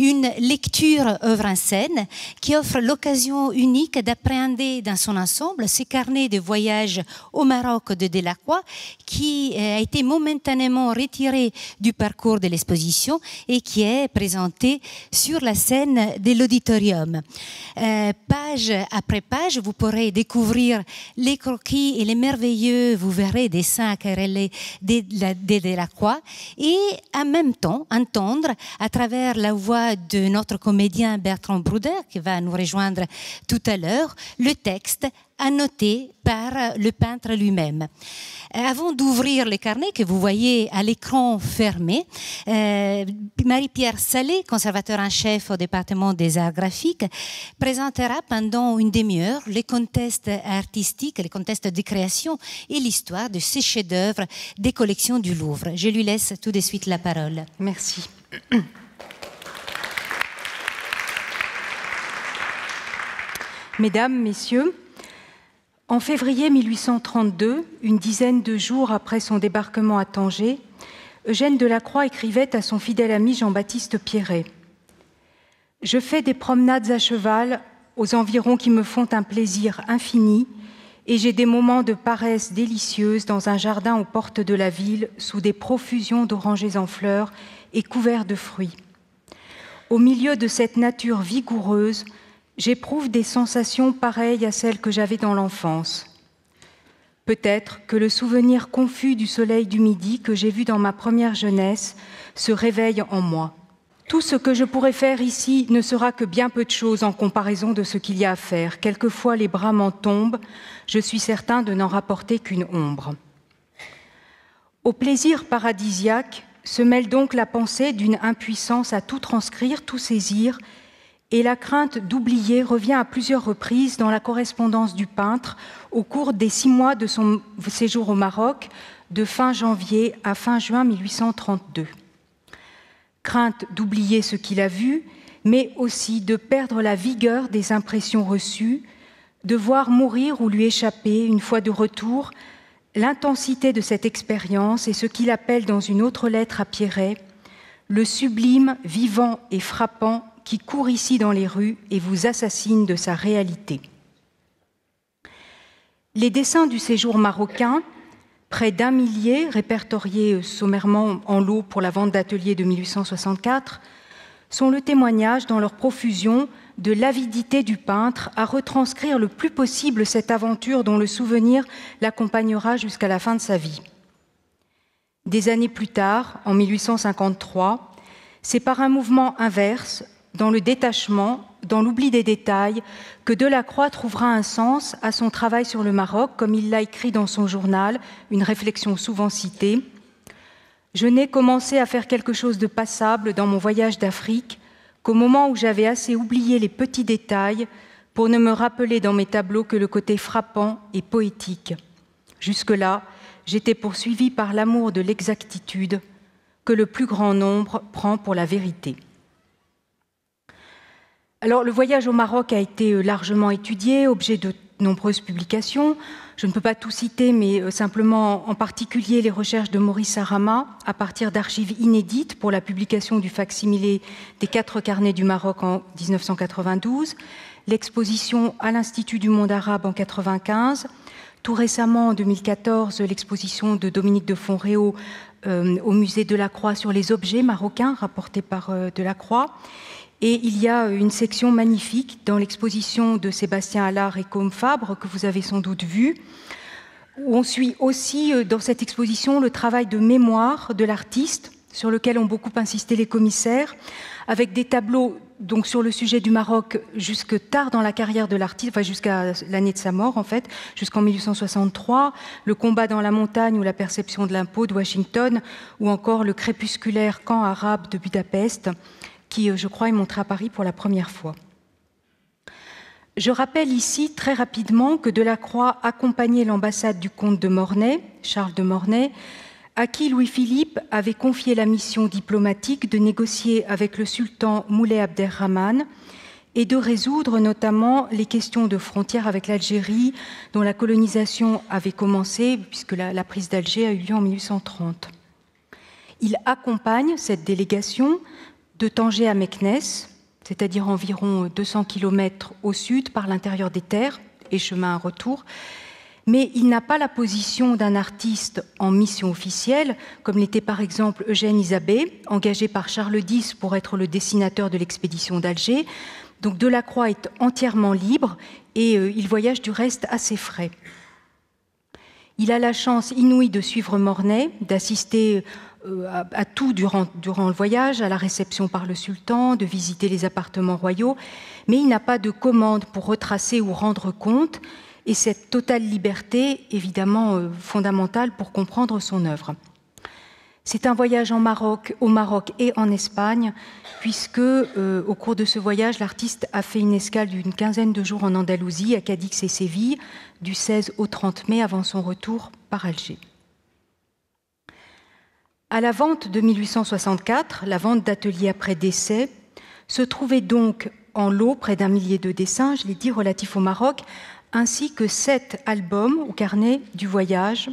une lecture œuvre en scène qui offre l'occasion unique d'appréhender dans son ensemble ces carnets de voyage au Maroc de Delacroix qui euh, a été momentanément retiré du parcours de l'exposition et qui est présenté sur la scène de l'auditorium. Euh, page après page, vous pourrez découvrir les croquis et les merveilleux, vous verrez, dessins aquarellés de, de Delacroix et en même temps entendre à travers la voix de notre comédien Bertrand Brouder, qui va nous rejoindre tout à l'heure, le texte annoté par le peintre lui-même. Euh, avant d'ouvrir les carnets que vous voyez à l'écran fermé, euh, Marie-Pierre Salé, conservateur en chef au département des arts graphiques, présentera pendant une demi-heure les contests artistiques, les contests de création et l'histoire de ces chefs-d'œuvre des collections du Louvre. Je lui laisse tout de suite la parole. Merci. Mesdames, Messieurs, en février 1832, une dizaine de jours après son débarquement à Tanger, Eugène Delacroix écrivait à son fidèle ami Jean-Baptiste Pierret Je fais des promenades à cheval aux environs qui me font un plaisir infini, et j'ai des moments de paresse délicieuse dans un jardin aux portes de la ville, sous des profusions d'orangers en fleurs et couverts de fruits. Au milieu de cette nature vigoureuse, j'éprouve des sensations pareilles à celles que j'avais dans l'enfance. Peut-être que le souvenir confus du soleil du midi que j'ai vu dans ma première jeunesse se réveille en moi. Tout ce que je pourrais faire ici ne sera que bien peu de choses en comparaison de ce qu'il y a à faire. Quelquefois les bras m'en tombent, je suis certain de n'en rapporter qu'une ombre. Au plaisir paradisiaque se mêle donc la pensée d'une impuissance à tout transcrire, tout saisir et la crainte d'oublier revient à plusieurs reprises dans la correspondance du peintre au cours des six mois de son séjour au Maroc, de fin janvier à fin juin 1832. Crainte d'oublier ce qu'il a vu, mais aussi de perdre la vigueur des impressions reçues, de voir mourir ou lui échapper, une fois de retour, l'intensité de cette expérience et ce qu'il appelle dans une autre lettre à Pierret, le sublime, vivant et frappant qui court ici dans les rues et vous assassine de sa réalité. Les dessins du séjour marocain, près d'un millier répertoriés sommairement en lot pour la vente d'ateliers de 1864, sont le témoignage dans leur profusion de l'avidité du peintre à retranscrire le plus possible cette aventure dont le souvenir l'accompagnera jusqu'à la fin de sa vie. Des années plus tard, en 1853, c'est par un mouvement inverse, dans le détachement, dans l'oubli des détails, que Delacroix trouvera un sens à son travail sur le Maroc, comme il l'a écrit dans son journal, une réflexion souvent citée. Je n'ai commencé à faire quelque chose de passable dans mon voyage d'Afrique qu'au moment où j'avais assez oublié les petits détails pour ne me rappeler dans mes tableaux que le côté frappant et poétique. Jusque-là, j'étais poursuivi par l'amour de l'exactitude que le plus grand nombre prend pour la vérité. Alors, le voyage au Maroc a été euh, largement étudié, objet de nombreuses publications. Je ne peux pas tout citer, mais euh, simplement en particulier les recherches de Maurice Arama à partir d'archives inédites pour la publication du facsimilé des quatre carnets du Maroc en 1992, l'exposition à l'Institut du monde arabe en 1995, tout récemment en 2014 l'exposition de Dominique de Fonréau euh, au musée de la Croix sur les objets marocains rapportés par Delacroix et il y a une section magnifique dans l'exposition de Sébastien Allard et Combe Fabre, que vous avez sans doute vue, où on suit aussi euh, dans cette exposition le travail de mémoire de l'artiste, sur lequel ont beaucoup insisté les commissaires, avec des tableaux donc sur le sujet du Maroc jusque tard dans la carrière de l'artiste, enfin jusqu'à l'année de sa mort en fait, jusqu'en 1863, le combat dans la montagne ou la perception de l'impôt de Washington, ou encore le crépusculaire camp arabe de Budapest, qui, euh, je crois, est montré à Paris pour la première fois. Je rappelle ici très rapidement que Delacroix accompagnait l'ambassade du comte de Mornay, Charles de Mornay, à qui Louis-Philippe avait confié la mission diplomatique de négocier avec le sultan Moulay Abderrahman et de résoudre notamment les questions de frontières avec l'Algérie, dont la colonisation avait commencé, puisque la, la prise d'Alger a eu lieu en 1830. Il accompagne cette délégation de Tanger à Meknes, c'est-à-dire environ 200 km au sud par l'intérieur des terres et chemin à retour. Mais il n'a pas la position d'un artiste en mission officielle, comme l'était par exemple Eugène Isabé, engagé par Charles X pour être le dessinateur de l'expédition d'Alger. Donc Delacroix est entièrement libre et euh, il voyage du reste assez frais. Il a la chance inouïe de suivre Mornay, d'assister euh, à, tout durant, le voyage, à la réception par le sultan, de visiter les appartements royaux, mais il n'a pas de commande pour retracer ou rendre compte, et cette totale liberté, évidemment euh, fondamentale pour comprendre son œuvre. C'est un voyage en Maroc, au Maroc et en Espagne, puisque euh, au cours de ce voyage, l'artiste a fait une escale d'une quinzaine de jours en Andalousie, à Cadix et Séville, du 16 au 30 mai, avant son retour par Alger. À la vente de 1864, la vente d'ateliers après décès, se trouvait donc en lot près d'un millier de dessins, je l'ai dit, relatifs au Maroc, ainsi que sept albums ou carnets du voyage.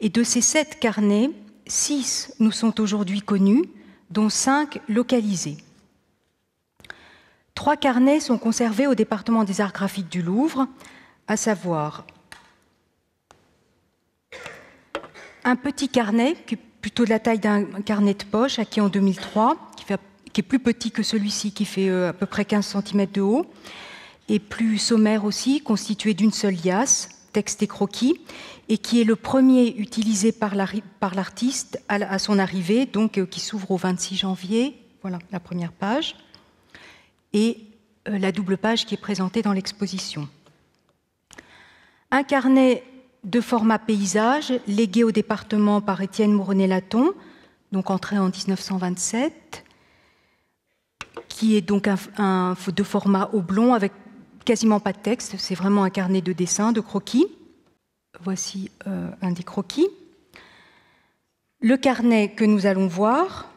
Et de ces sept carnets, six nous sont aujourd'hui connus, dont cinq localisés. Trois carnets sont conservés au département des arts graphiques du Louvre, à savoir un petit carnet, plutôt de la taille d'un carnet de poche, acquis en 2003, qui, est plus petit que celui-ci, qui fait euh, à peu près 15 cm de haut, et plus sommaire aussi, constitué d'une seule liasse, texte et croquis, et qui est le premier utilisé par l'artiste à, son arrivée, donc euh, qui s'ouvre au 26 janvier. Voilà la première page. Et euh, la double page qui est présentée dans l'exposition. Un carnet de format paysage légué au département par Étienne Mouronnet-Laton, donc entré en 1927, qui est donc de format oblong avec quasiment pas de texte, c'est vraiment un carnet de dessin, de croquis. Voici euh, un des croquis. Le carnet que nous allons voir,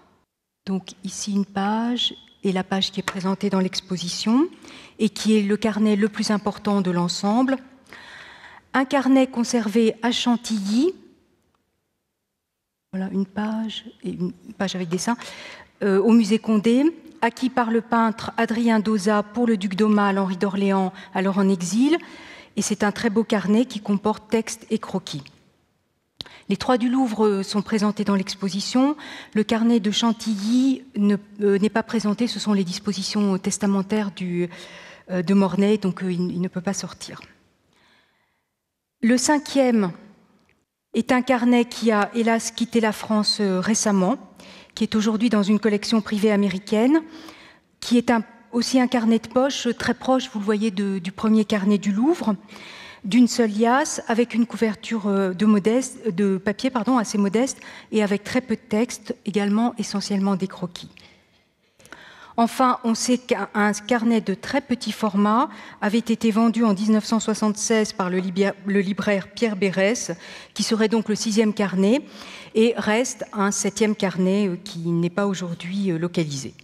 donc ici une page et la page qui est présentée dans l'exposition, et qui est le carnet le plus important de l'ensemble. Un carnet conservé à Chantilly, voilà une page, et une page avec dessin, euh, au musée Condé, acquis par le peintre Adrien Doza pour le duc d'Aumale, Henri d'Orléans, alors en exil, et c'est un très beau carnet qui comporte textes et croquis. Les trois du Louvre sont présentés dans l'exposition. Le carnet de Chantilly euh, n'est pas présenté, ce sont les dispositions testamentaires euh, de Mornay, donc il, ne peut pas sortir. Le cinquième est un carnet qui a hélas quitté la France récemment, qui est aujourd'hui dans une collection privée américaine, qui est aussi un carnet de poche très proche, vous le voyez, du premier carnet du Louvre, d'une seule liasse, avec une couverture euh, de, papier assez modeste et avec très peu de texte, également essentiellement des croquis. Enfin, on sait qu'un carnet de très petit format avait été vendu en 1976 par le, libraire Pierre Bérès, qui serait donc le sixième carnet, et reste un septième carnet euh, qui n'est pas aujourd'hui euh, localisé.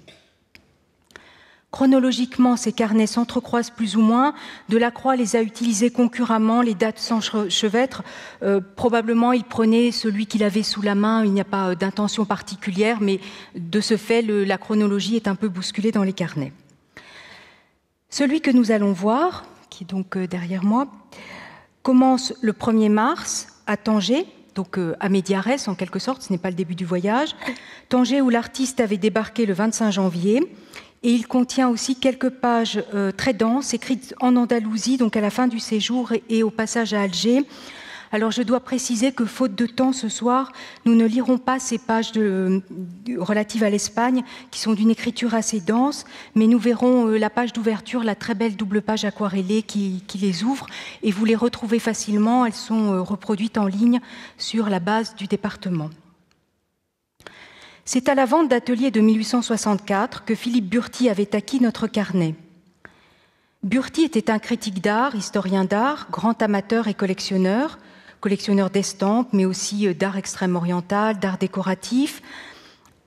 Chronologiquement, ces carnets s'entrecroisent plus ou moins. Delacroix les a utilisés concurremment, les dates sans chevêtre. Euh, probablement, il prenait celui qu'il avait sous la main. Il n'y a pas euh, d'intention particulière, mais de ce fait, la chronologie est un peu bousculée dans les carnets. Celui que nous allons voir, qui est donc euh, derrière moi, commence le 1er mars à Tanger, donc à Médiarès en quelque sorte, ce n'est pas le début du voyage. Tanger où l'artiste avait débarqué le 25 janvier et il contient aussi quelques pages euh, très denses, écrites en Andalousie, donc à la fin du séjour et, au passage à Alger. Alors je dois préciser que faute de temps ce soir, nous ne lirons pas ces pages relatives à l'Espagne, qui sont d'une écriture assez dense, mais nous verrons euh, la page d'ouverture, la très belle double page aquarellée qui, les ouvre, et vous les retrouvez facilement, elles sont euh, reproduites en ligne sur la base du département. C'est à la vente d'atelier de 1864 que Philippe Burti avait acquis notre carnet. Burti était un critique d'art, historien d'art, grand amateur et collectionneur, collectionneur d'estampes, mais aussi euh, d'art extrême-oriental, d'art décoratif,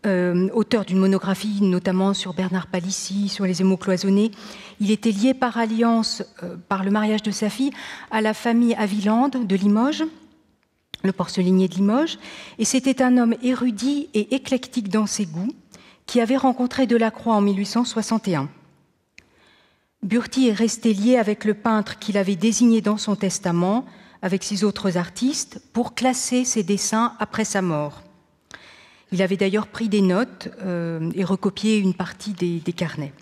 euh, auteur d'une monographie notamment sur Bernard Palissy, sur les émaux cloisonnés. Il était lié par alliance, euh, par le mariage de sa fille, à la famille Aviland de Limoges, le porcelainier de Limoges, et c'était un homme érudit et éclectique dans ses goûts, qui avait rencontré Delacroix en 1861. Burti est resté lié avec le peintre qu'il avait désigné dans son testament, avec six autres artistes, pour classer ses dessins après sa mort. Il avait d'ailleurs pris des notes euh, et recopié une partie des, des, carnets.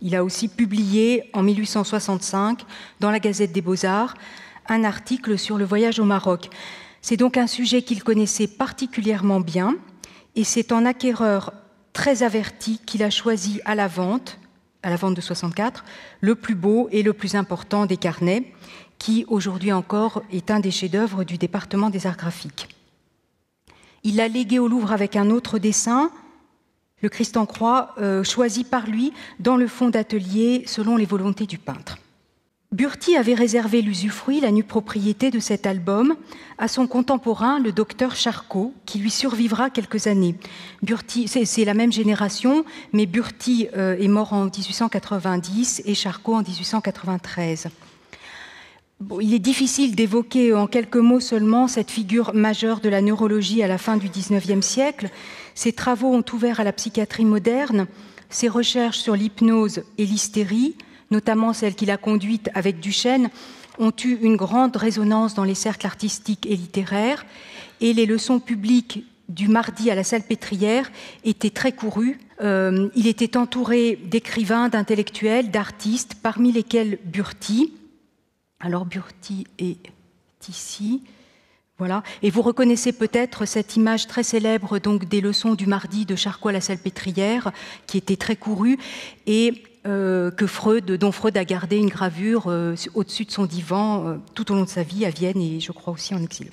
Il a aussi publié en 1865 dans la Gazette des Beaux-Arts un article sur le voyage au Maroc. C'est donc un sujet qu'il connaissait particulièrement bien et c'est en acquéreur très averti qu'il a choisi à la vente à la vente de 64, le plus beau et le plus important des carnets, qui aujourd'hui encore est un des chefs-d'œuvre du département des arts graphiques. Il l'a légué au Louvre avec un autre dessin, le Christ en croix, euh, choisi par lui dans le fond d'atelier selon les volontés du peintre. Burti avait réservé l'usufruit, la nue propriété de cet album, à son contemporain, le docteur Charcot, qui lui survivra quelques années. Burti, c'est la même génération, mais Burti euh, est mort en 1890 et Charcot en 1893. il est difficile d'évoquer en quelques mots seulement cette figure majeure de la neurologie à la fin du XIXe siècle. Ses travaux ont ouvert à la psychiatrie moderne, ses recherches sur l'hypnose et l'hystérie, notamment celle qu'il a conduite avec Duchesne, ont eu une grande résonance dans les cercles artistiques et littéraires, et les leçons publiques du mardi à la salle pétrière étaient très courues. Euh, il était entouré d'écrivains, d'intellectuels, d'artistes, parmi lesquels Burti. Alors Burti est ici. Voilà. Et vous reconnaissez peut-être cette image très célèbre donc des leçons du mardi de Charcot à la salle pétrière, qui était très courue. Et euh, que Freud, dont Freud a gardé une gravure euh, au-dessus de son divan euh, tout au long de sa vie à Vienne et je crois aussi en exil.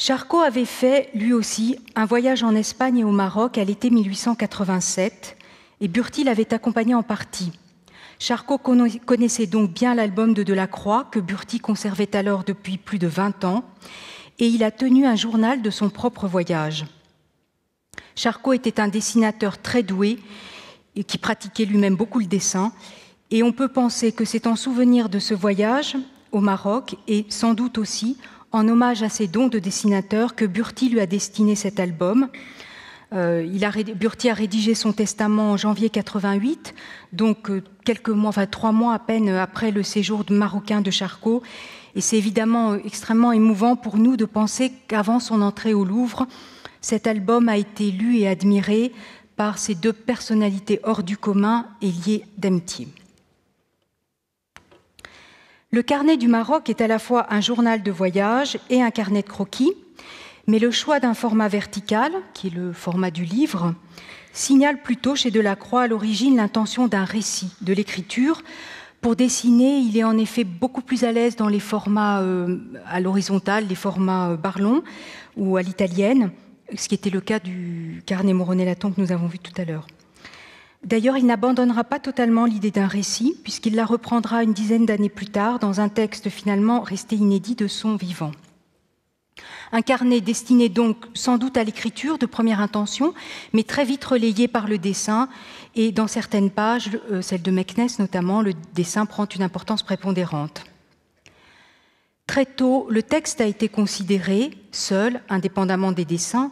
Charcot avait fait, lui aussi, un voyage en Espagne et au Maroc à l'été 1887 et Burti l'avait accompagné en partie. Charcot connaissait donc bien l'album de Delacroix que Burti conservait alors depuis plus de 20 ans et il a tenu un journal de son propre voyage. Charcot était un dessinateur très doué et qui pratiquait lui-même beaucoup le dessin. Et on peut penser que c'est en souvenir de ce voyage au Maroc et sans doute aussi en hommage à ses dons de dessinateur que Burti lui a destiné cet album. Euh, il a, Burti a rédigé son testament en janvier 88, donc euh, quelques mois, enfin trois mois à peine après le séjour marocain de Charcot. Et c'est évidemment extrêmement émouvant pour nous de penser qu'avant son entrée au Louvre, cet album a été lu et admiré par ces deux personnalités hors du commun et liées d'amitié. Le carnet du Maroc est à la fois un journal de voyage et un carnet de croquis, mais le choix d'un format vertical, qui est le format du livre, signale plutôt chez Delacroix à l'origine l'intention d'un récit, de l'écriture. Pour dessiner, il est en effet beaucoup plus à l'aise dans les formats euh, à l'horizontale, les formats euh, ou à l'italienne, ce qui était le cas du carnet Moronnet-Laton que nous avons vu tout à l'heure. D'ailleurs, il n'abandonnera pas totalement l'idée d'un récit, puisqu'il la reprendra une dizaine d'années plus tard dans un texte finalement resté inédit de son vivant. Un carnet destiné donc sans doute à l'écriture de première intention, mais très vite relayé par le dessin, et dans certaines pages, euh, celle de Meknès notamment, le dessin prend une importance prépondérante. Très tôt, le texte a été considéré, seul, indépendamment des dessins,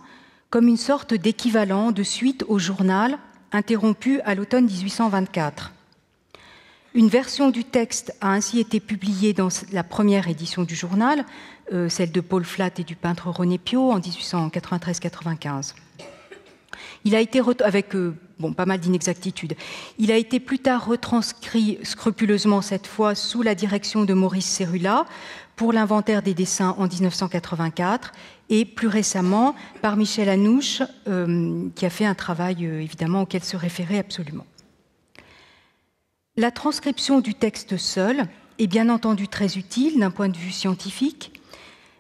comme une sorte d'équivalent de suite au journal, interrompu à l'automne 1824. Une version du texte a ainsi été publiée dans la première édition du journal, euh, celle de Paul Flatt et du peintre René Pio en 1893-95. Il a été avec euh, bon, pas mal d'inexactitudes. Il a été plus tard retranscrit scrupuleusement cette fois sous la direction de Maurice Cérula pour l'inventaire des dessins en 1984 et plus récemment par Michel Anouche, euh, qui a fait un travail euh, évidemment auquel se référer absolument. La transcription du texte seul est bien entendu très utile d'un point de vue scientifique,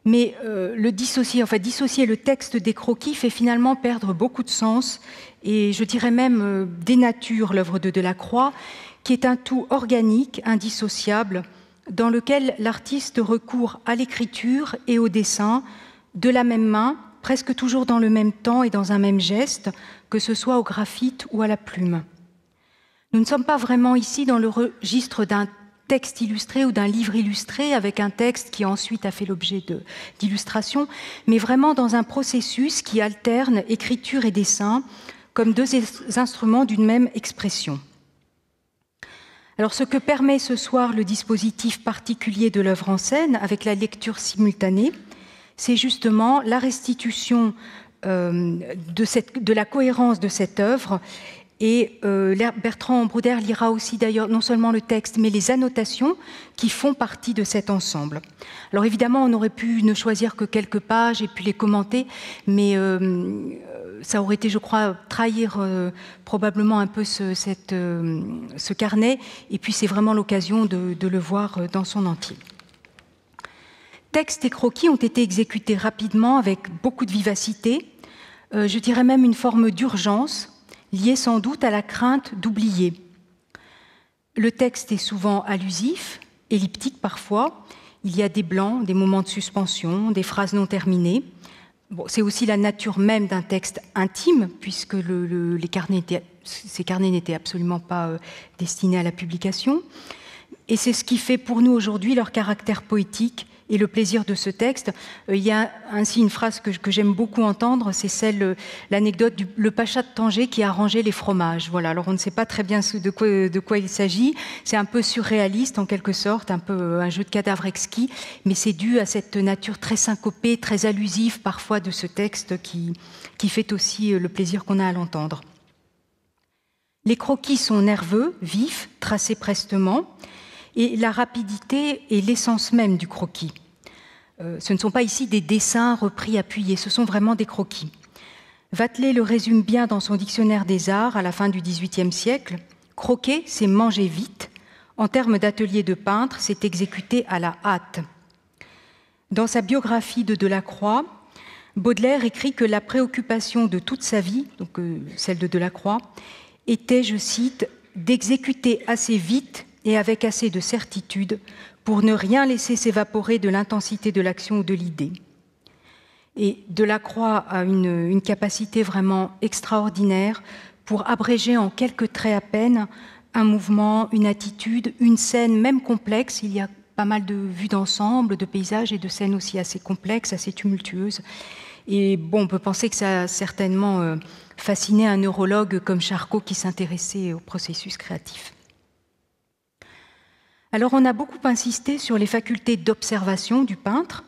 mais euh, le dissocier, enfin dissocier le texte des croquis fait finalement perdre beaucoup de sens et je dirais même dénature l'œuvre de Delacroix, qui est un tout organique, indissociable, dans lequel l'artiste recourt à l'écriture et au dessin de la même main, presque toujours dans le même temps et dans un même geste, que ce soit au graphite ou à la plume. Nous ne sommes pas vraiment ici dans le registre d'un texte illustré ou d'un livre illustré avec un texte qui ensuite a fait l'objet d'illustrations, mais vraiment dans un processus qui alterne écriture et dessin comme deux instruments d'une même expression. Alors ce que permet ce soir le dispositif particulier de l'œuvre en scène avec la lecture simultanée, c'est justement la restitution euh, de, la cohérence de cette œuvre. Et euh, Bertrand Brouder lira aussi d'ailleurs non seulement le texte, mais les annotations qui font partie de cet ensemble. Alors évidemment, on aurait pu ne choisir que quelques pages et puis les commenter, mais euh, ça aurait été, je crois, trahir probablement un peu ce, cette, ce, carnet. Et puis c'est vraiment l'occasion de, le voir dans son entier. Textes et croquis ont été exécutés rapidement avec beaucoup de vivacité, euh, je dirais même une forme d'urgence, liée sans doute à la crainte d'oublier. Le texte est souvent allusif, elliptique parfois, il y a des blancs, des moments de suspension, des phrases non terminées. C'est aussi la nature même d'un texte intime, puisque le, les carnets ces carnets n'étaient absolument pas euh, destinés à la publication. Et c'est ce qui fait pour nous aujourd'hui leur caractère poétique et le plaisir de ce texte. Euh, il y a ainsi une phrase que, j'aime beaucoup entendre, c'est celle, euh, l'anecdote du pacha de Tanger qui a rangé les fromages. Voilà. Alors on ne sait pas très bien de quoi, de quoi il s'agit. C'est un peu surréaliste en quelque sorte, un peu euh, un jeu de cadavre exquis, mais c'est dû à cette nature très syncopée, très allusive parfois de ce texte qui, qui fait aussi le plaisir qu'on a à l'entendre. Les croquis sont nerveux, vifs, tracés prestement, et la rapidité est l'essence même du croquis. Euh, ce ne sont pas ici des dessins repris appuyés, ce sont vraiment des croquis. Vatelet le résume bien dans son dictionnaire des arts à la fin du XVIIIe siècle. Croquer, c'est manger vite. En termes d'atelier de peintre, c'est exécuter à la hâte. Dans sa biographie de Delacroix, Baudelaire écrit que la préoccupation de toute sa vie, donc euh, celle de Delacroix, était, je cite, d'exécuter assez vite et avec assez de certitude pour ne rien laisser s'évaporer de l'intensité de l'action ou de l'idée. Et Delacroix a une, une capacité vraiment extraordinaire pour abréger en quelques traits à peine un mouvement, une attitude, une scène, même complexe. Il y a pas mal de vues d'ensemble, de paysages et de scènes aussi assez complexes, assez tumultueuses. Et bon, on peut penser que ça a certainement euh, fasciné un neurologue comme Charcot qui s'intéressait au processus créatif. Alors on a beaucoup insisté sur les facultés d'observation du peintre,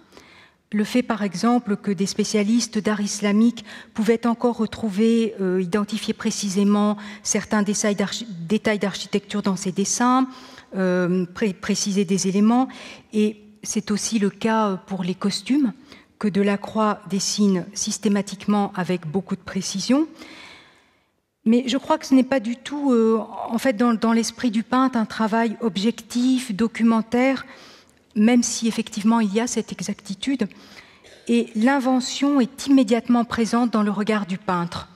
le fait par exemple que des spécialistes d'art islamique pouvaient encore retrouver, euh, identifier précisément certains détails d'architecture dans ses dessins, euh, préciser des éléments, et c'est aussi le cas pour les costumes que Delacroix dessine systématiquement avec beaucoup de précision. Mais je crois que ce n'est pas du tout, euh, en fait, dans, l'esprit du peintre, un travail objectif, documentaire, même si effectivement il y a cette exactitude. Et l'invention est immédiatement présente dans le regard du peintre,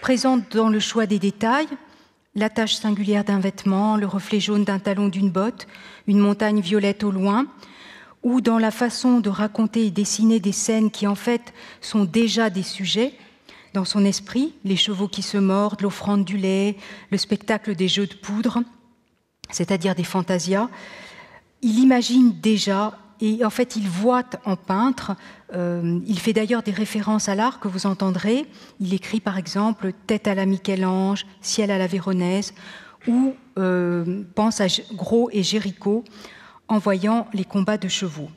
présente dans le choix des détails, la tache singulière d'un vêtement, le reflet jaune d'un talon d'une botte, une montagne violette au loin, ou dans la façon de raconter et dessiner des scènes qui en fait sont déjà des sujets, dans son esprit les chevaux qui se mordent, l'offrande du lait, le spectacle des jeux de poudre, c'est-à-dire des fantasias. Il imagine déjà et en fait il voit en peintre, euh, il fait d'ailleurs des références à l'art que vous entendrez. Il écrit par exemple Tête à la Michel-Ange, Ciel à la Véronèse, ou euh, pense à Gros et Géricault en voyant les combats de chevaux.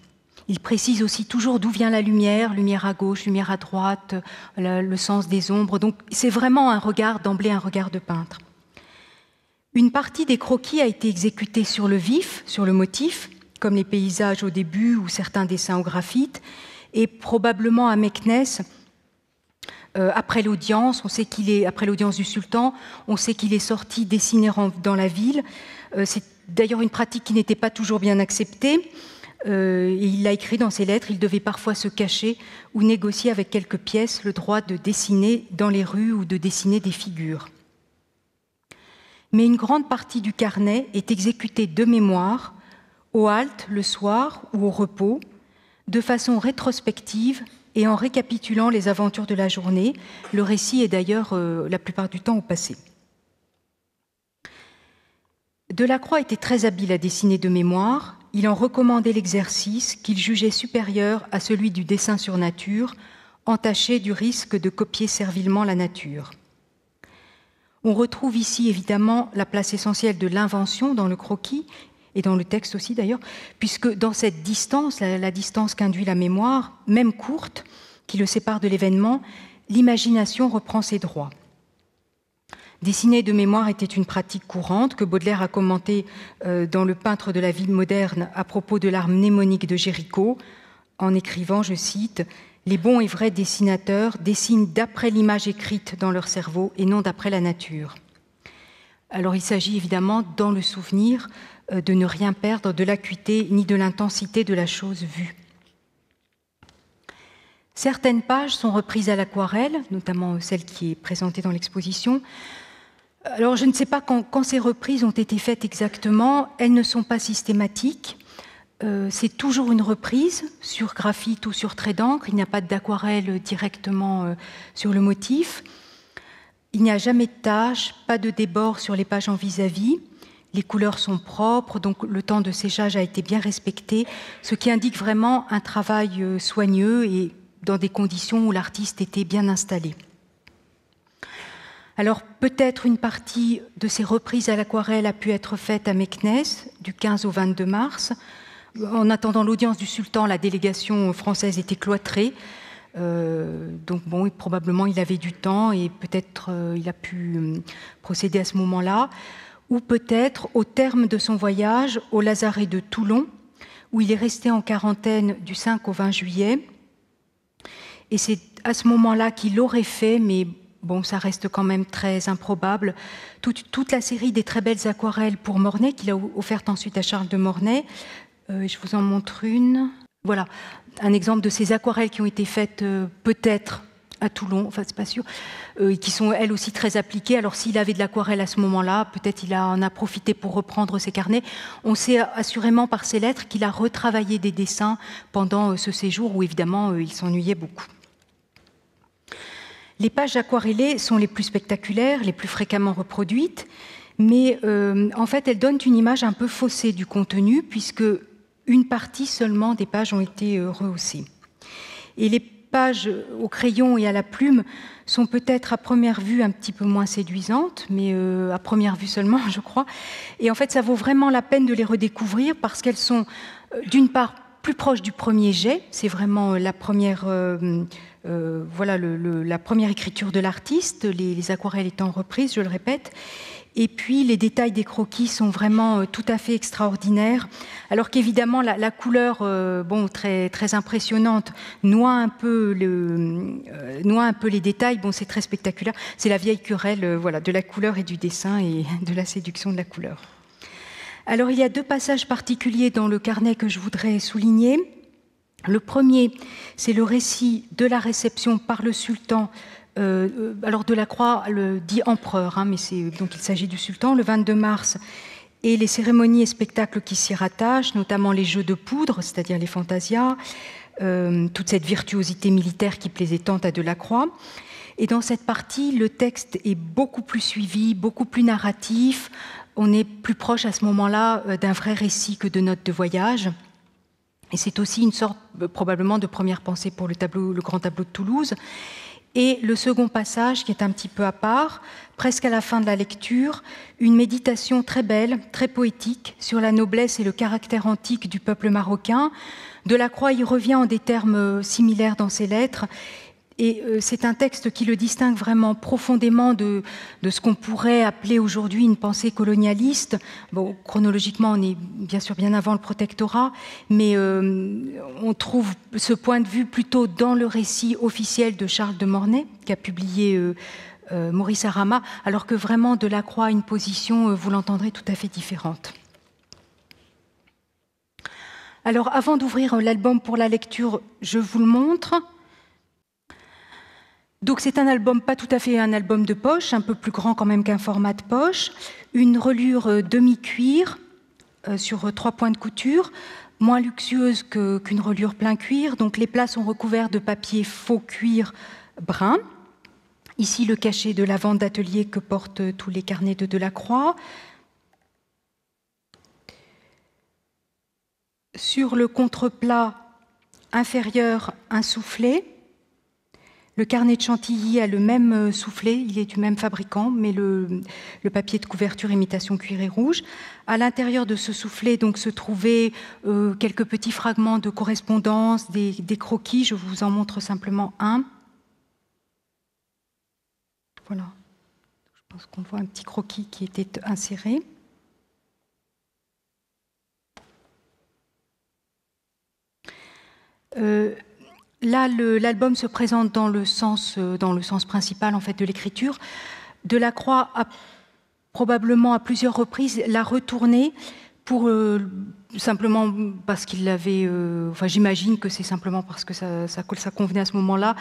Il précise aussi toujours d'où vient la lumière, lumière à gauche, lumière à droite, le, sens des ombres. Donc c'est vraiment un regard d'emblée, un regard de peintre. Une partie des croquis a été exécutée sur le vif, sur le motif, comme les paysages au début ou certains dessins au graphite, et probablement à Meknès, euh, après l'audience, on sait qu'il est après l'audience du sultan, on sait qu'il est sorti dessiner dans la ville. Euh, c'est d'ailleurs une pratique qui n'était pas toujours bien acceptée. Euh, il l'a écrit dans ses lettres, il devait parfois se cacher ou négocier avec quelques pièces le droit de dessiner dans les rues ou de dessiner des figures. Mais une grande partie du carnet est exécutée de mémoire, au halte, le soir ou au repos, de façon rétrospective et en récapitulant les aventures de la journée. Le récit est d'ailleurs euh, la plupart du temps au passé. Delacroix était très habile à dessiner de mémoire il en recommandait l'exercice qu'il jugeait supérieur à celui du dessin sur nature, entaché du risque de copier servilement la nature. On retrouve ici évidemment la place essentielle de l'invention dans le croquis et dans le texte aussi d'ailleurs, puisque dans cette distance, la, distance qu'induit la mémoire, même courte, qui le sépare de l'événement, l'imagination reprend ses droits. Dessiner de mémoire était une pratique courante que Baudelaire a commentée euh, dans Le peintre de la vie moderne à propos de l'arme mnémonique de Géricault, en écrivant, je cite, Les bons et vrais dessinateurs dessinent d'après l'image écrite dans leur cerveau et non d'après la nature. Alors il s'agit évidemment, dans le souvenir, euh, de ne rien perdre de l'acuité ni de l'intensité de la chose vue. Certaines pages sont reprises à l'aquarelle, notamment celle qui est présentée dans l'exposition. Alors je ne sais pas quand, ces reprises ont été faites exactement, elles ne sont pas systématiques. Euh, c'est toujours une reprise sur graphite ou sur trait d'encre, il n'y a pas d'aquarelle directement euh, sur le motif. Il n'y a jamais de tâches, pas de débord sur les pages en vis-à-vis. Les couleurs sont propres, donc le temps de séchage a été bien respecté, ce qui indique vraiment un travail euh, soigneux et dans des conditions où l'artiste était bien installé. Alors peut-être une partie de ces reprises à l'aquarelle a pu être faite à Meknes du 15 au 22 mars. En attendant l'audience du sultan, la délégation française était cloîtrée. Euh, donc bon, probablement il avait du temps et peut-être euh, il a pu euh, procéder à ce moment-là, ou peut-être au terme de son voyage au Lazaret de Toulon, où il est resté en quarantaine du 5 au 20 juillet. Et c'est à ce moment-là qu'il aurait fait, mais bon, ça reste quand même très improbable, toute, la série des très belles aquarelles pour Mornay, qu'il a offertes ensuite à Charles de Mornay. je vous en montre une. Voilà, un exemple de ces aquarelles qui ont été faites euh, peut-être à Toulon, enfin c'est pas sûr, euh, qui sont elles aussi très appliquées. Alors s'il avait de l'aquarelle à ce moment-là, peut-être il en a profité pour reprendre ses carnets. On sait assurément par ses lettres qu'il a retravaillé des dessins pendant euh, ce séjour où évidemment il s'ennuyait beaucoup. Les pages aquarellées sont les plus spectaculaires, les plus fréquemment reproduites, mais en fait elles donnent une image un peu faussée du contenu puisque une partie seulement des pages ont été euh, rehaussées. Et les pages au crayon et à la plume sont peut-être à première vue un petit peu moins séduisantes, mais euh, à première vue seulement, je crois. Et en fait, ça vaut vraiment la peine de les redécouvrir parce qu'elles sont, euh, d'une part, plus proches du premier jet. C'est vraiment la première, voilà, la première écriture de l'artiste, les, les aquarelles étant reprises, je le répète. Et puis les détails des croquis sont vraiment euh, tout à fait extraordinaires. Alors qu'évidemment la, couleur, euh, bon très très impressionnante, noie un peu le, euh, noie un peu les détails. Bon, c'est très spectaculaire. C'est la vieille querelle, voilà, de la couleur et du dessin et de la séduction de la couleur. Alors il y a deux passages particuliers dans le carnet que je voudrais souligner. Le premier, c'est le récit de la réception par le sultan euh, euh, alors Delacroix le dit empereur, hein, mais donc il s'agit du sultan, le 22 mars, et les cérémonies et spectacles qui s'y rattachent, notamment les jeux de poudre, c'est-à-dire les fantasias, euh, toute cette virtuosité militaire qui plaisait tant à Delacroix. Et dans cette partie, le texte est beaucoup plus suivi, beaucoup plus narratif. On est plus proche à ce moment-là d'un vrai récit que de notes de voyage. Et c'est aussi une sorte probablement de première pensée pour le, grand tableau de Toulouse. Et le second passage, qui est un petit peu à part, presque à la fin de la lecture, une méditation très belle, très poétique sur la noblesse et le caractère antique du peuple marocain. Delacroix y revient en des termes similaires dans ses lettres et euh, c'est un texte qui le distingue vraiment profondément de, ce qu'on pourrait appeler aujourd'hui une pensée colonialiste. Chronologiquement, on est bien sûr bien avant le protectorat, mais euh, on trouve ce point de vue plutôt dans le récit officiel de Charles de Mornay, qui a publié euh, Maurice Arama, alors que vraiment Delacroix a une position, vous l'entendrez, tout à fait différente. Alors, avant d'ouvrir l'album pour la lecture, je vous le montre. Donc c'est un album pas tout à fait un album de poche, un peu plus grand quand même qu'un format de poche, une relure euh, demi-cuir euh, sur euh, trois points de couture, moins luxueuse qu'une relure plein cuir. Donc les plats sont recouverts de papier faux cuir brun. Ici le cachet de la vente d'atelier que portent tous les carnets de Delacroix. Sur le contreplat inférieur, un soufflet Le carnet de Chantilly a le même euh, soufflet, il est du même fabricant, mais le, papier de couverture imitation cuir et rouge. À l'intérieur de ce soufflet donc, se trouvaient euh, quelques petits fragments de correspondance, des, croquis. Je vous en montre simplement un. Voilà. Je pense qu'on voit un petit croquis qui était inséré. Euh, Là, l'album se présente dans le, sens, euh, dans le sens principal en fait, de l'écriture. Delacroix a probablement à plusieurs reprises l'a retourné pour euh, simplement parce qu'il l'avait. Euh, enfin, j'imagine que c'est simplement parce que ça, ça, convenait à ce moment-là,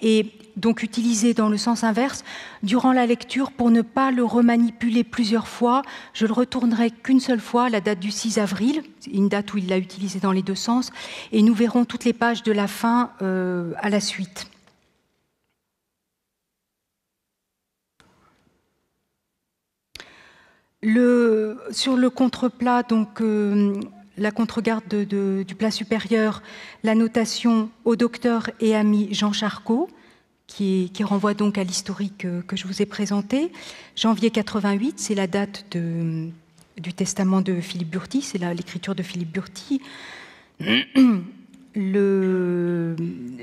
et donc utilisé dans le sens inverse durant la lecture pour ne pas le remanipuler plusieurs fois. Je le retournerai qu'une seule fois, la date du 6 avril, une date où il l'a utilisé dans les deux sens, et nous verrons toutes les pages de la fin euh, à la suite. Sur le contreplat, donc, euh, la contregarde du plat supérieur, la notation au docteur et ami Jean Charcot, qui, renvoie donc à l'historique que, je vous ai présenté. Janvier 88, c'est la date du testament de Philippe Burti, c'est l'écriture de Philippe Burti. Le,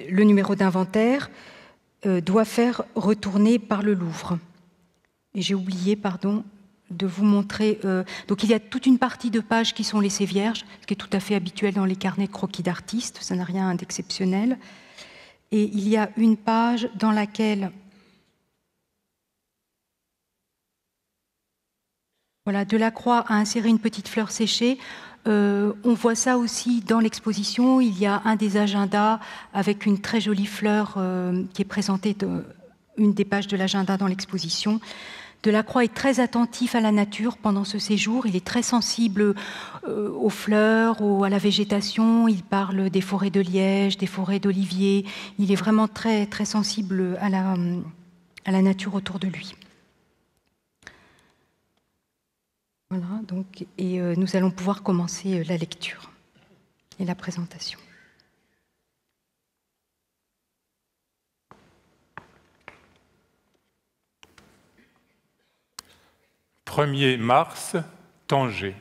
numéro d'inventaire euh, doit faire retourner par le Louvre. Et j'ai oublié, pardon, de vous montrer. Euh, donc il y a toute une partie de pages qui sont laissées vierges, ce qui est tout à fait habituel dans les carnets de croquis d'artistes, ça n'a rien d'exceptionnel. Et il y a une page dans laquelle voilà, Delacroix a inséré une petite fleur séchée. Euh, on voit ça aussi dans l'exposition. Il y a un des agendas avec une très jolie fleur euh, qui est présentée, une des pages de l'agenda dans l'exposition. Delacroix est très attentif à la nature pendant ce séjour. Il est très sensible euh, aux fleurs, à la végétation. Il parle des forêts de liège, des forêts d'olivier. Il est vraiment très, très sensible à la, à la nature autour de lui. Voilà, donc, et euh, nous allons pouvoir commencer euh, la lecture et la présentation. 1er mars, Tanger.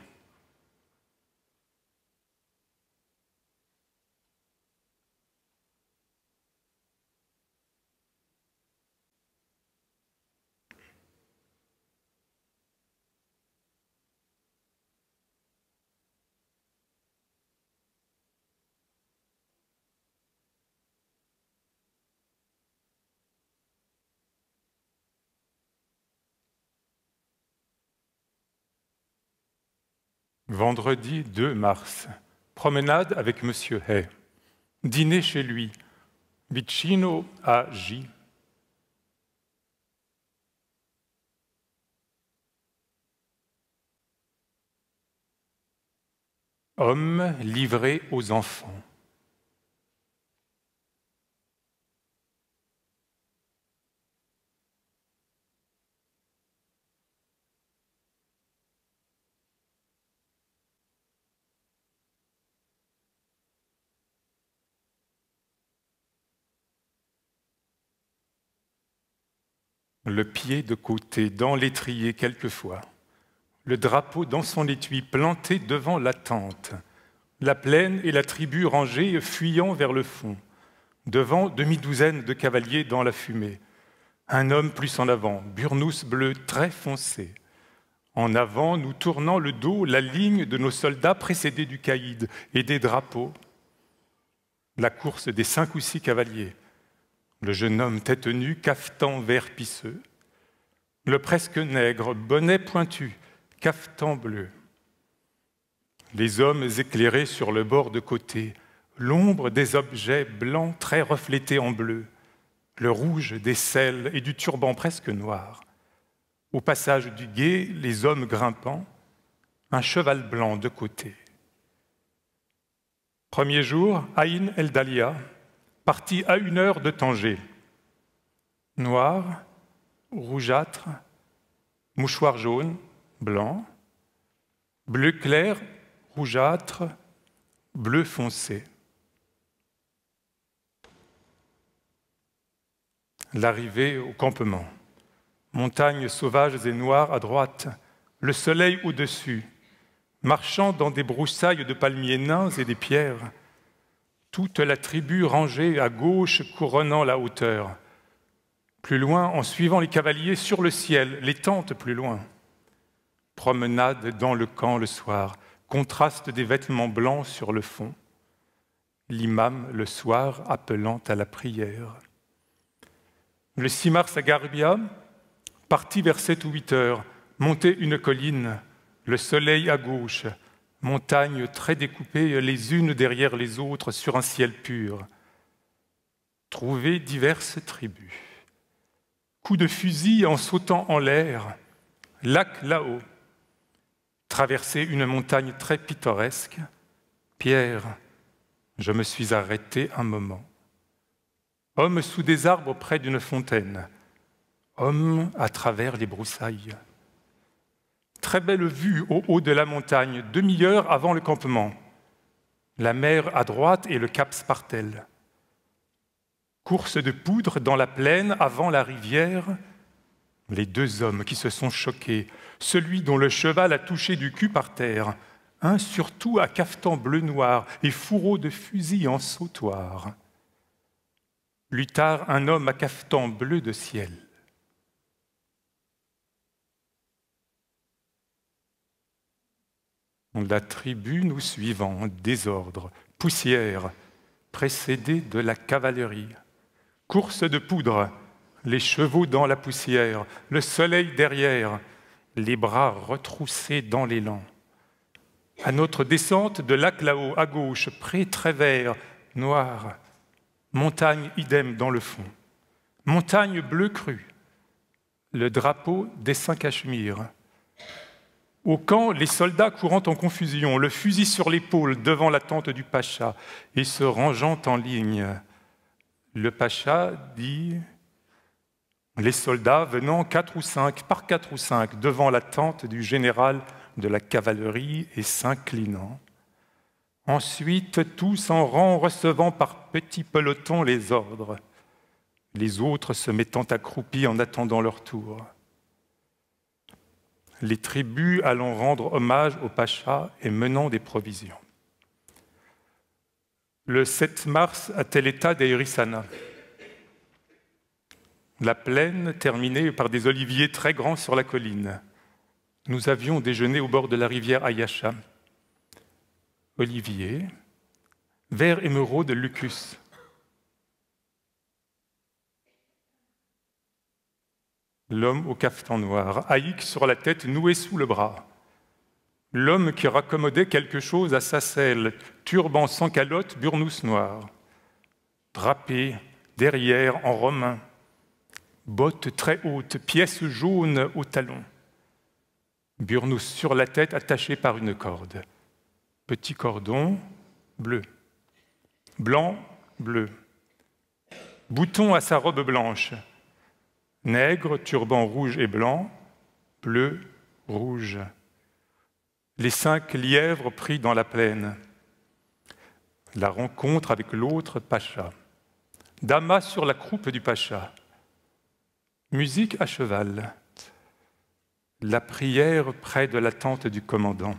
Vendredi 2 mars. Promenade avec Monsieur Hay. Dîner chez lui. Vicino à J. Homme livré aux enfants. Le pied de côté dans l'étrier quelquefois, le drapeau dans son étui planté devant la tente, la plaine et la tribu rangée fuyant vers le fond, devant demi-douzaine de cavaliers dans la fumée, un homme plus en avant, burnous bleu très foncé. En avant, nous tournant le dos, la ligne de nos soldats précédés du caïd et des drapeaux, la course des cinq ou six cavaliers, le jeune homme tête nue, cafetan vert pisseux, le presque nègre, bonnet pointu, cafetan bleu, les hommes éclairés sur le bord de côté, l'ombre des objets blancs très reflétés en bleu, le rouge des selles et du turban presque noir. Au passage du guet, les hommes grimpant, un cheval blanc de côté. Premier jour, Aïn El Dalia, parti à une heure de Tanger. Noir, rougeâtre, mouchoir jaune, blanc, bleu clair, rougeâtre, bleu foncé. L'arrivée au campement. Montagnes sauvages et noires à droite, le soleil au-dessus, marchant dans des broussailles de palmiers nains et des pierres, toute la tribu rangée à gauche couronnant la hauteur. Plus loin, en suivant les cavaliers sur le ciel, les tentes plus loin. Promenade dans le camp le soir, contraste des vêtements blancs sur le fond. L'imam le soir appelant à la prière. Le 6 mars à Garbia, parti vers 7 ou 8 heures, monter une colline, le soleil à gauche, montagnes très découpées les unes derrière les autres sur un ciel pur. Trouver diverses tribus. Coup de fusil en sautant en l'air, lac là-haut. Traverser une montagne très pittoresque. Pierre, je me suis arrêté un moment. Homme sous des arbres près d'une fontaine. Homme à travers les broussailles. Très belle vue au haut de la montagne, demi-heure avant le campement. La mer à droite et le cap Spartel. Course de poudre dans la plaine avant la rivière. Les deux hommes qui se sont choqués, celui dont le cheval a touché du cul par terre, un surtout à cafetan bleu-noir et fourreau de fusil en sautoir. Plus un homme à cafetan bleu de ciel. La tribu nous suivant désordre, poussière, précédée de la cavalerie. Course de poudre, les chevaux dans la poussière, le soleil derrière, les bras retroussés dans l'élan. À notre descente de lac là-haut, à gauche, pré très vert, noir, montagne idem dans le fond, montagne bleu cru, le drapeau des saint cachemires au camp, les soldats courant en confusion, le fusil sur l'épaule devant la tente du pacha et se rangeant en ligne. Le pacha dit les soldats venant quatre ou cinq, par quatre ou cinq, devant la tente du général de la cavalerie et s'inclinant. Ensuite, tous en rang recevant par petits pelotons les ordres, les autres se mettant accroupis en attendant leur tour les tribus allant rendre hommage au Pacha et menant des provisions. Le 7 mars, à tel état la plaine terminée par des oliviers très grands sur la colline. Nous avions déjeuné au bord de la rivière Ayasha. Olivier, vert émeraude lucus, L'homme au cafetan noir, haïque sur la tête, noué sous le bras. L'homme qui raccommodait quelque chose à sa selle, turban sans calotte, burnous noir. Drapé, derrière, en romain. Bottes très hautes, pièces jaunes au talon. Burnous sur la tête attaché par une corde. Petit cordon, bleu. Blanc, bleu. Bouton à sa robe blanche Nègre, turban rouge et blanc, bleu, rouge. Les cinq lièvres pris dans la plaine. La rencontre avec l'autre pacha. Dama sur la croupe du pacha. Musique à cheval. La prière près de la tente du commandant.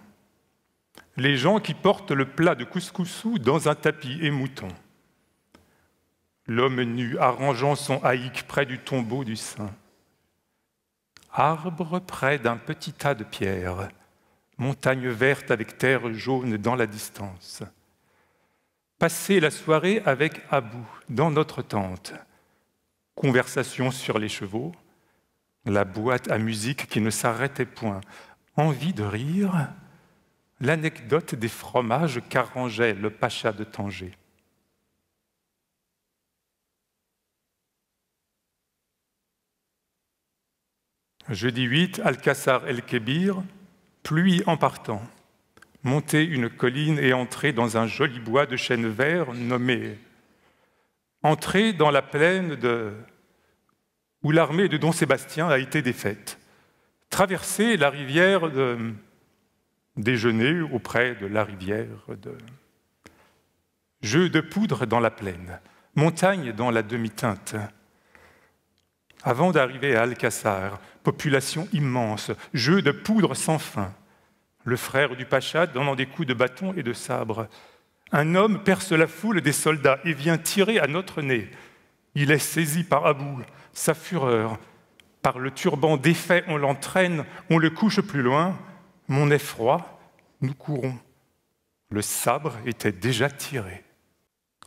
Les gens qui portent le plat de couscoussou dans un tapis émouton l'homme nu arrangeant son haïk près du tombeau du saint. Arbre près d'un petit tas de pierres, montagne verte avec terre jaune dans la distance. Passer la soirée avec Abou dans notre tente. Conversation sur les chevaux, la boîte à musique qui ne s'arrêtait point. Envie de rire, l'anecdote des fromages qu'arrangeait le pacha de Tanger. Jeudi 8, Alcassar el-Kébir, pluie en partant, monter une colline et entrer dans un joli bois de chênes verts nommé. Entrer dans la plaine de... où l'armée de Don Sébastien a été défaite. Traverser la rivière de... déjeuner auprès de la rivière de... Jeu de poudre dans la plaine, montagne dans la demi-teinte, avant d'arriver à Alcassar, population immense, jeu de poudre sans fin. Le frère du pacha donnant des coups de bâton et de sabre. Un homme perce la foule des soldats et vient tirer à notre nez. Il est saisi par Abou, sa fureur. Par le turban défait, on l'entraîne, on le couche plus loin. Mon effroi, nous courons. Le sabre était déjà tiré.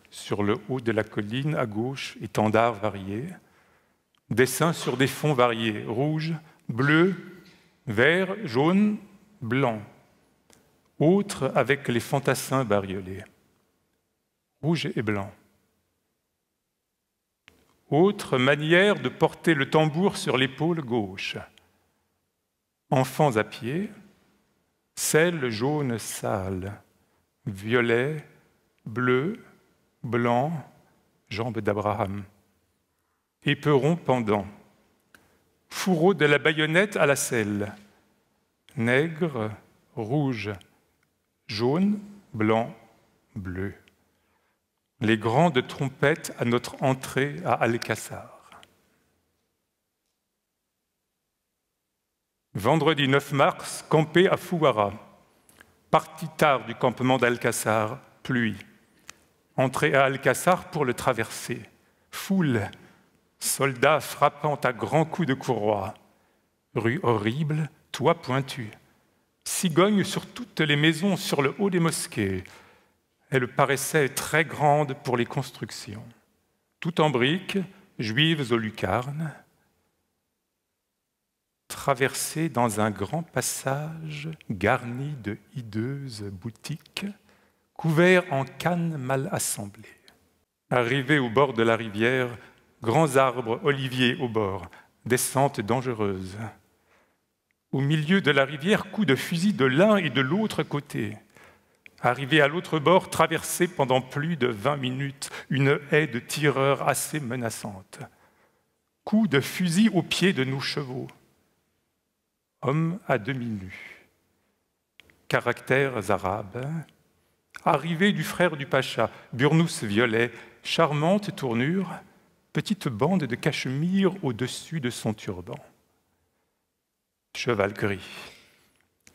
Sur le haut de la colline, à gauche, étendards variés, dessins sur des fonds variés, rouge, bleu, vert, jaune, blanc. Autres avec les fantassins bariolés, rouge et blanc. Autre manière de porter le tambour sur l'épaule gauche. Enfants à pied, sel jaune sale, violet, bleu, blanc, jambes d'Abraham. Éperon pendant, fourreau de la baïonnette à la selle, nègre, rouge, jaune, blanc, bleu les grandes trompettes à notre entrée à Alcassar. Vendredi 9 mars, campé à Fouara. Parti tard du campement d'Alcassar, pluie. Entrée à Alcassar pour le traverser. Foule, soldats frappant à grands coups de courroie. Rue horrible, toit pointu. Cigogne sur toutes les maisons sur le haut des mosquées elle paraissait très grande pour les constructions, tout en briques, juives aux lucarnes, traversée dans un grand passage garni de hideuses boutiques, couverts en cannes mal assemblées. Arrivée au bord de la rivière, grands arbres oliviers au bord, descente dangereuse. Au milieu de la rivière, coups de fusil de l'un et de l'autre côté. Arrivé à l'autre bord, traversé pendant plus de vingt minutes une haie de tireurs assez menaçante. Coup de fusil au pied de nos chevaux. Homme à demi nu. Caractères arabes. Arrivée du frère du Pacha, burnous violet, charmante tournure, petite bande de cachemire au-dessus de son turban. Cheval gris.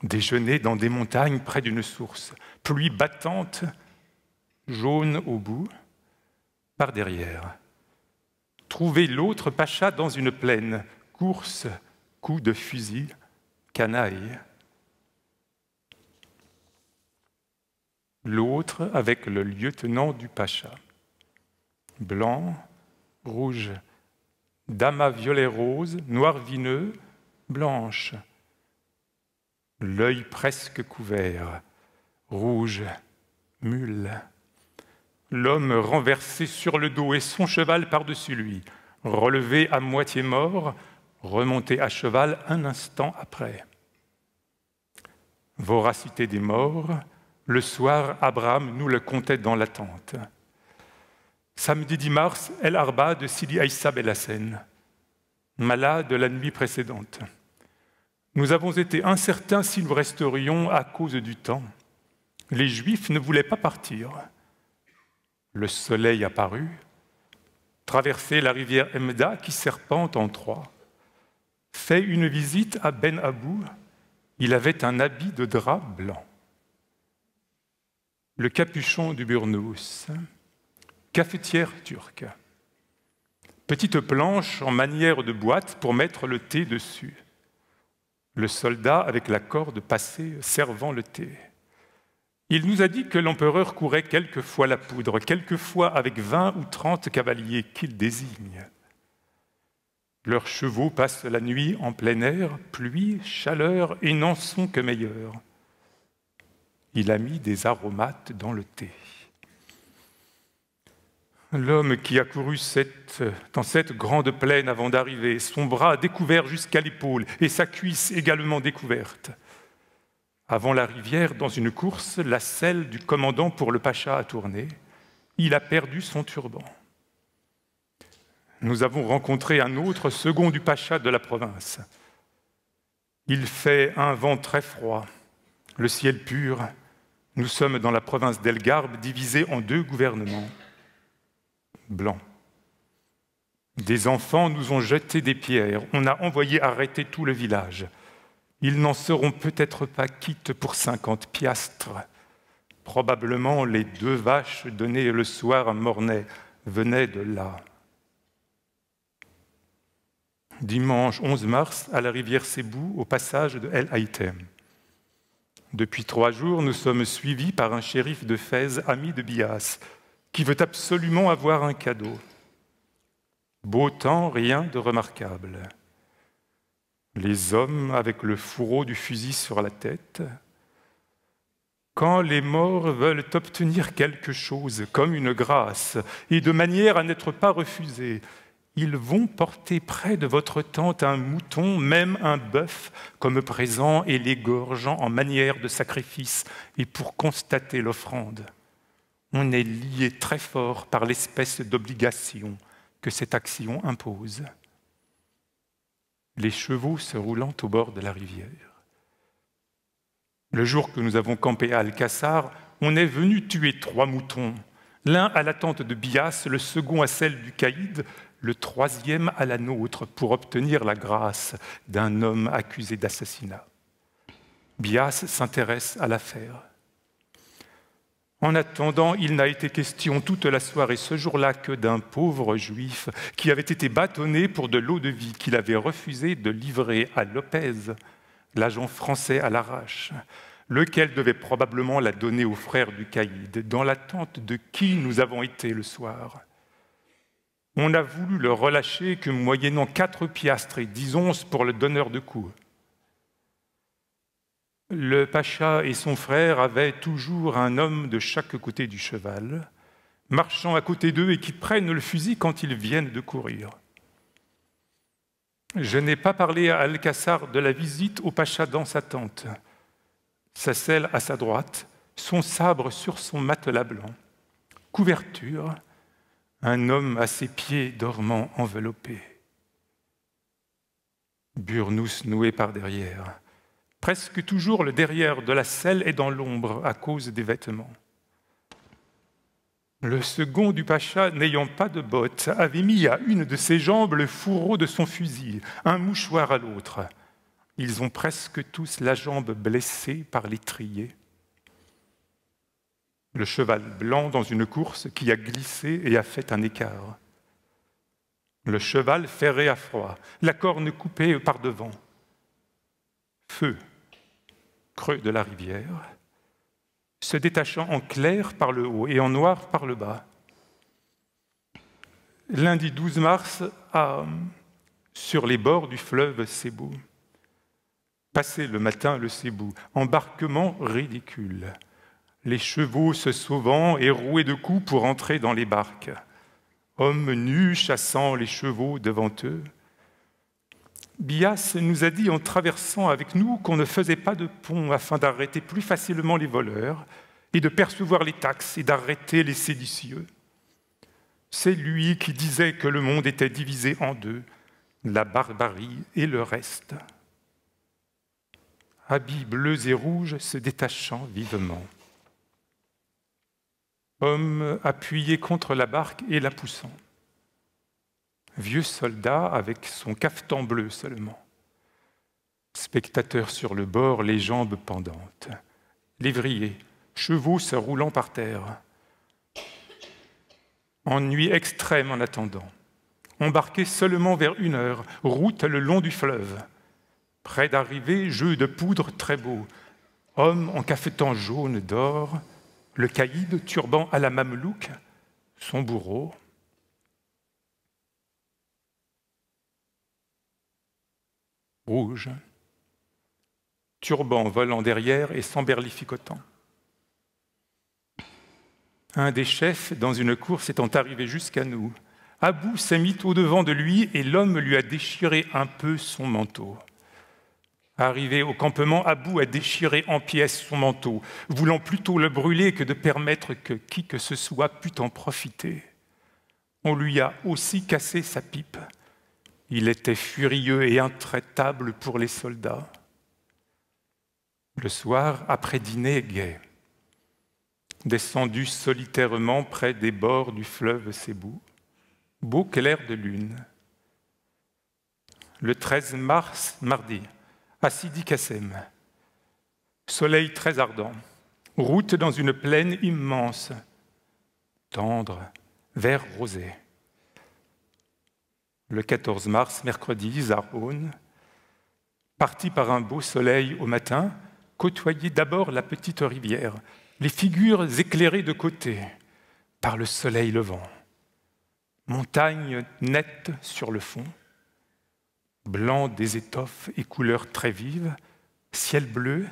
Déjeuner dans des montagnes près d'une source pluie battante, jaune au bout, par derrière. Trouver l'autre pacha dans une plaine, course, coup de fusil, canaille. L'autre avec le lieutenant du pacha. Blanc, rouge, dama violet rose, noir vineux, blanche. L'œil presque couvert, rouge, mule. L'homme renversé sur le dos et son cheval par-dessus lui, relevé à moitié mort, remonté à cheval un instant après. Voracité des morts, le soir, Abraham nous le contait dans l'attente. Samedi 10 mars, El Arba de Sidi Aïssa Bellassène, malade la nuit précédente. Nous avons été incertains si nous resterions à cause du temps. Les Juifs ne voulaient pas partir. Le soleil apparut, traversé la rivière Emda qui serpente en trois, fait une visite à Ben Abou. Il avait un habit de drap blanc. Le capuchon du burnous, cafetière turque, petite planche en manière de boîte pour mettre le thé dessus, le soldat avec la corde passée servant le thé. Il nous a dit que l'empereur courait quelquefois la poudre, quelquefois avec vingt ou trente cavaliers qu'il désigne. Leurs chevaux passent la nuit en plein air, pluie, chaleur, et n'en sont que meilleurs. Il a mis des aromates dans le thé. L'homme qui a couru dans cette grande plaine avant d'arriver, son bras découvert jusqu'à l'épaule et sa cuisse également découverte. Avant la rivière, dans une course, la selle du commandant pour le pacha a tourné. Il a perdu son turban. Nous avons rencontré un autre second du pacha de la province. Il fait un vent très froid, le ciel pur. Nous sommes dans la province d'Elgarbe, divisée en deux gouvernements Des enfants nous ont jeté des pierres, on a envoyé arrêter tout le village. Ils n'en seront peut-être pas quittes pour cinquante piastres. Probablement les deux vaches données le soir à Mornay venaient de là. Dimanche 11 mars, à la rivière Sébou, au passage de El Haïtem. Depuis trois jours, nous sommes suivis par un shérif de Fès, ami de Bias, qui veut absolument avoir un cadeau. Beau temps, rien de remarquable les hommes avec le fourreau du fusil sur la tête. Quand les morts veulent obtenir quelque chose, comme une grâce, et de manière à n'être pas refusés, ils vont porter près de votre tente un mouton, même un bœuf, comme présent et l'égorgeant en manière de sacrifice et pour constater l'offrande. On est lié très fort par l'espèce d'obligation que cette action impose les chevaux se roulant au bord de la rivière. Le jour que nous avons campé à Alcassar, on est venu tuer trois moutons, l'un à la tente de Bias, le second à celle du caïd, le troisième à la nôtre, pour obtenir la grâce d'un homme accusé d'assassinat. Bias s'intéresse à l'affaire. En attendant, il n'a été question toute la soirée ce jour-là que d'un pauvre juif qui avait été bâtonné pour de l'eau de vie qu'il avait refusé de livrer à Lopez, l'agent français à l'arrache, lequel devait probablement la donner aux frères du caïd, dans l'attente de qui nous avons été le soir. On a voulu le relâcher que moyennant quatre piastres et dix onces pour le donneur de coups. Le pacha et son frère avaient toujours un homme de chaque côté du cheval, marchant à côté d'eux et qui prennent le fusil quand ils viennent de courir. Je n'ai pas parlé à Alcassar de la visite au pacha dans sa tente, sa selle à sa droite, son sabre sur son matelas blanc, couverture, un homme à ses pieds dormant enveloppé. Burnous noué par derrière, Presque toujours, le derrière de la selle est dans l'ombre à cause des vêtements. Le second du pacha, n'ayant pas de bottes, avait mis à une de ses jambes le fourreau de son fusil, un mouchoir à l'autre. Ils ont presque tous la jambe blessée par l'étrier. Le cheval blanc dans une course qui a glissé et a fait un écart. Le cheval ferré à froid, la corne coupée par devant. Feu creux de la rivière, se détachant en clair par le haut et en noir par le bas. Lundi 12 mars, sur les bords du fleuve Sébou. Passé le matin le Sébou, embarquement ridicule. Les chevaux se sauvant et roués de coups pour entrer dans les barques. Hommes nus chassant les chevaux devant eux. Bias nous a dit en traversant avec nous qu'on ne faisait pas de pont afin d'arrêter plus facilement les voleurs et de percevoir les taxes et d'arrêter les séditieux. C'est lui qui disait que le monde était divisé en deux, la barbarie et le reste. Habits bleus et rouges se détachant vivement. Homme appuyé contre la barque et la poussant vieux soldat avec son cafetan bleu seulement. Spectateur sur le bord, les jambes pendantes. Lévrier, chevaux se roulant par terre. Ennui extrême en attendant. Embarqué seulement vers une heure, route le long du fleuve. Près d'arriver, jeu de poudre très beau. Homme en cafetan jaune d'or, le caïd, turban à la mamelouk, son bourreau, rouge, turban volant derrière et samberlificotant. Un des chefs, dans une course, étant arrivé jusqu'à nous, Abou s'est mis au-devant de lui et l'homme lui a déchiré un peu son manteau. Arrivé au campement, Abou a déchiré en pièces son manteau, voulant plutôt le brûler que de permettre que qui que ce soit pût en profiter. On lui a aussi cassé sa pipe il était furieux et intraitable pour les soldats. Le soir, après dîner gai, descendu solitairement près des bords du fleuve Sébou, beau clair de lune. Le 13 mars, mardi, à Sidi Kassem, soleil très ardent, route dans une plaine immense, tendre, vert rosé. Le 14 mars, mercredi, Zaroun, parti par un beau soleil au matin, côtoyer d'abord la petite rivière, les figures éclairées de côté par le soleil levant, montagne nette sur le fond, blanc des étoffes et couleurs très vives, ciel bleu,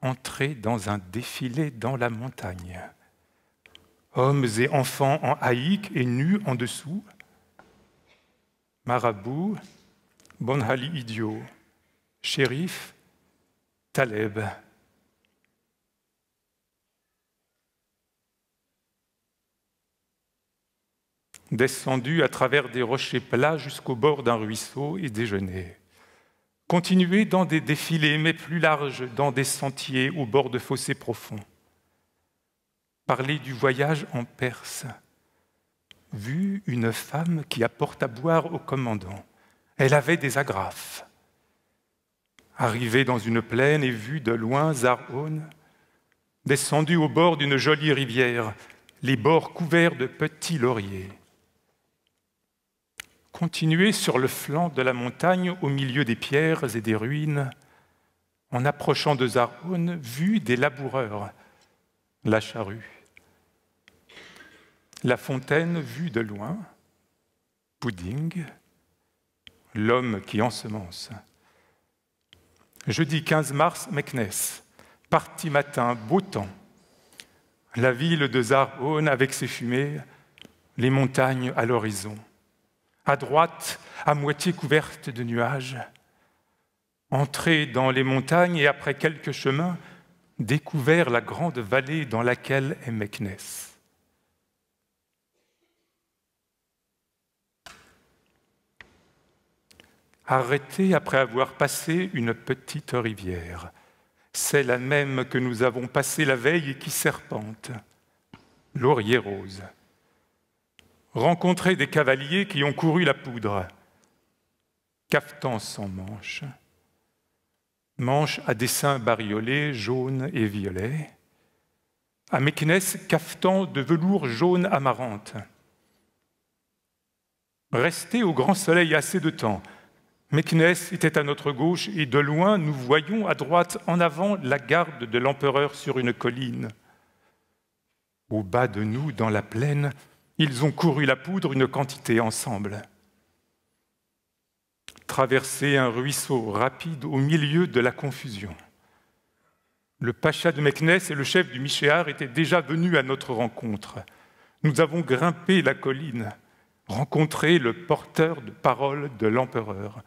entrer dans un défilé dans la montagne. Hommes et enfants en haïk et nus en dessous, marabout, bonhali idiot, shérif, Taleb. Descendu à travers des rochers plats jusqu'au bord d'un ruisseau et déjeuner. Continuer dans des défilés, mais plus larges, dans des sentiers au bord de fossés profonds. Parler du voyage en Perse. Vu une femme qui apporte à boire au commandant. Elle avait des agrafes. Arrivé dans une plaine et vu de loin Zarhon, descendu au bord d'une jolie rivière, les bords couverts de petits lauriers. Continuer sur le flanc de la montagne au milieu des pierres et des ruines, en approchant de Zarhon, vu des laboureurs, la charrue. La fontaine vue de loin, pudding, l'homme qui ensemence. Jeudi 15 mars, Meknès. Parti matin, beau temps. La ville de Zarhon avec ses fumées, les montagnes à l'horizon. À droite, à moitié couverte de nuages. Entré dans les montagnes et après quelques chemins, découvert la grande vallée dans laquelle est Meknès. Arrêté après avoir passé une petite rivière. C'est la même que nous avons passée la veille et qui serpente, laurier rose. Rencontrer des cavaliers qui ont couru la poudre, cafetan sans manches, manches à dessins bariolés, jaunes et violets, à Meknès, cafetan de velours jaune amarante. Rester au grand soleil assez de temps, Meknès était à notre gauche et de loin nous voyons à droite en avant la garde de l'empereur sur une colline. Au bas de nous, dans la plaine, ils ont couru la poudre une quantité ensemble. Traverser un ruisseau rapide au milieu de la confusion. Le pacha de Meknès et le chef du Michéar étaient déjà venus à notre rencontre. Nous avons grimpé la colline, rencontré le porteur de parole de l'empereur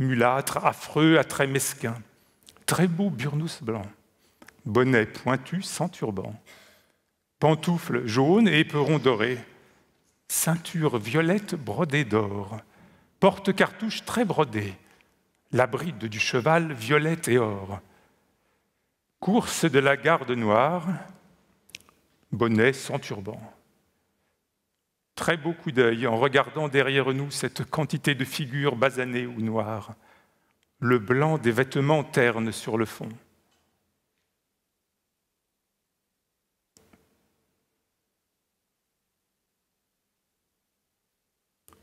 mulâtre, affreux, à traits mesquins, très beau burnous blanc, bonnet pointu sans turban, pantoufles jaunes et éperons dorés, ceinture violette brodée d'or, porte-cartouche très brodée, la bride du cheval violette et or, course de la garde noire, bonnet sans turban très beau coup d'œil en regardant derrière nous cette quantité de figures basanées ou noires, le blanc des vêtements terne sur le fond.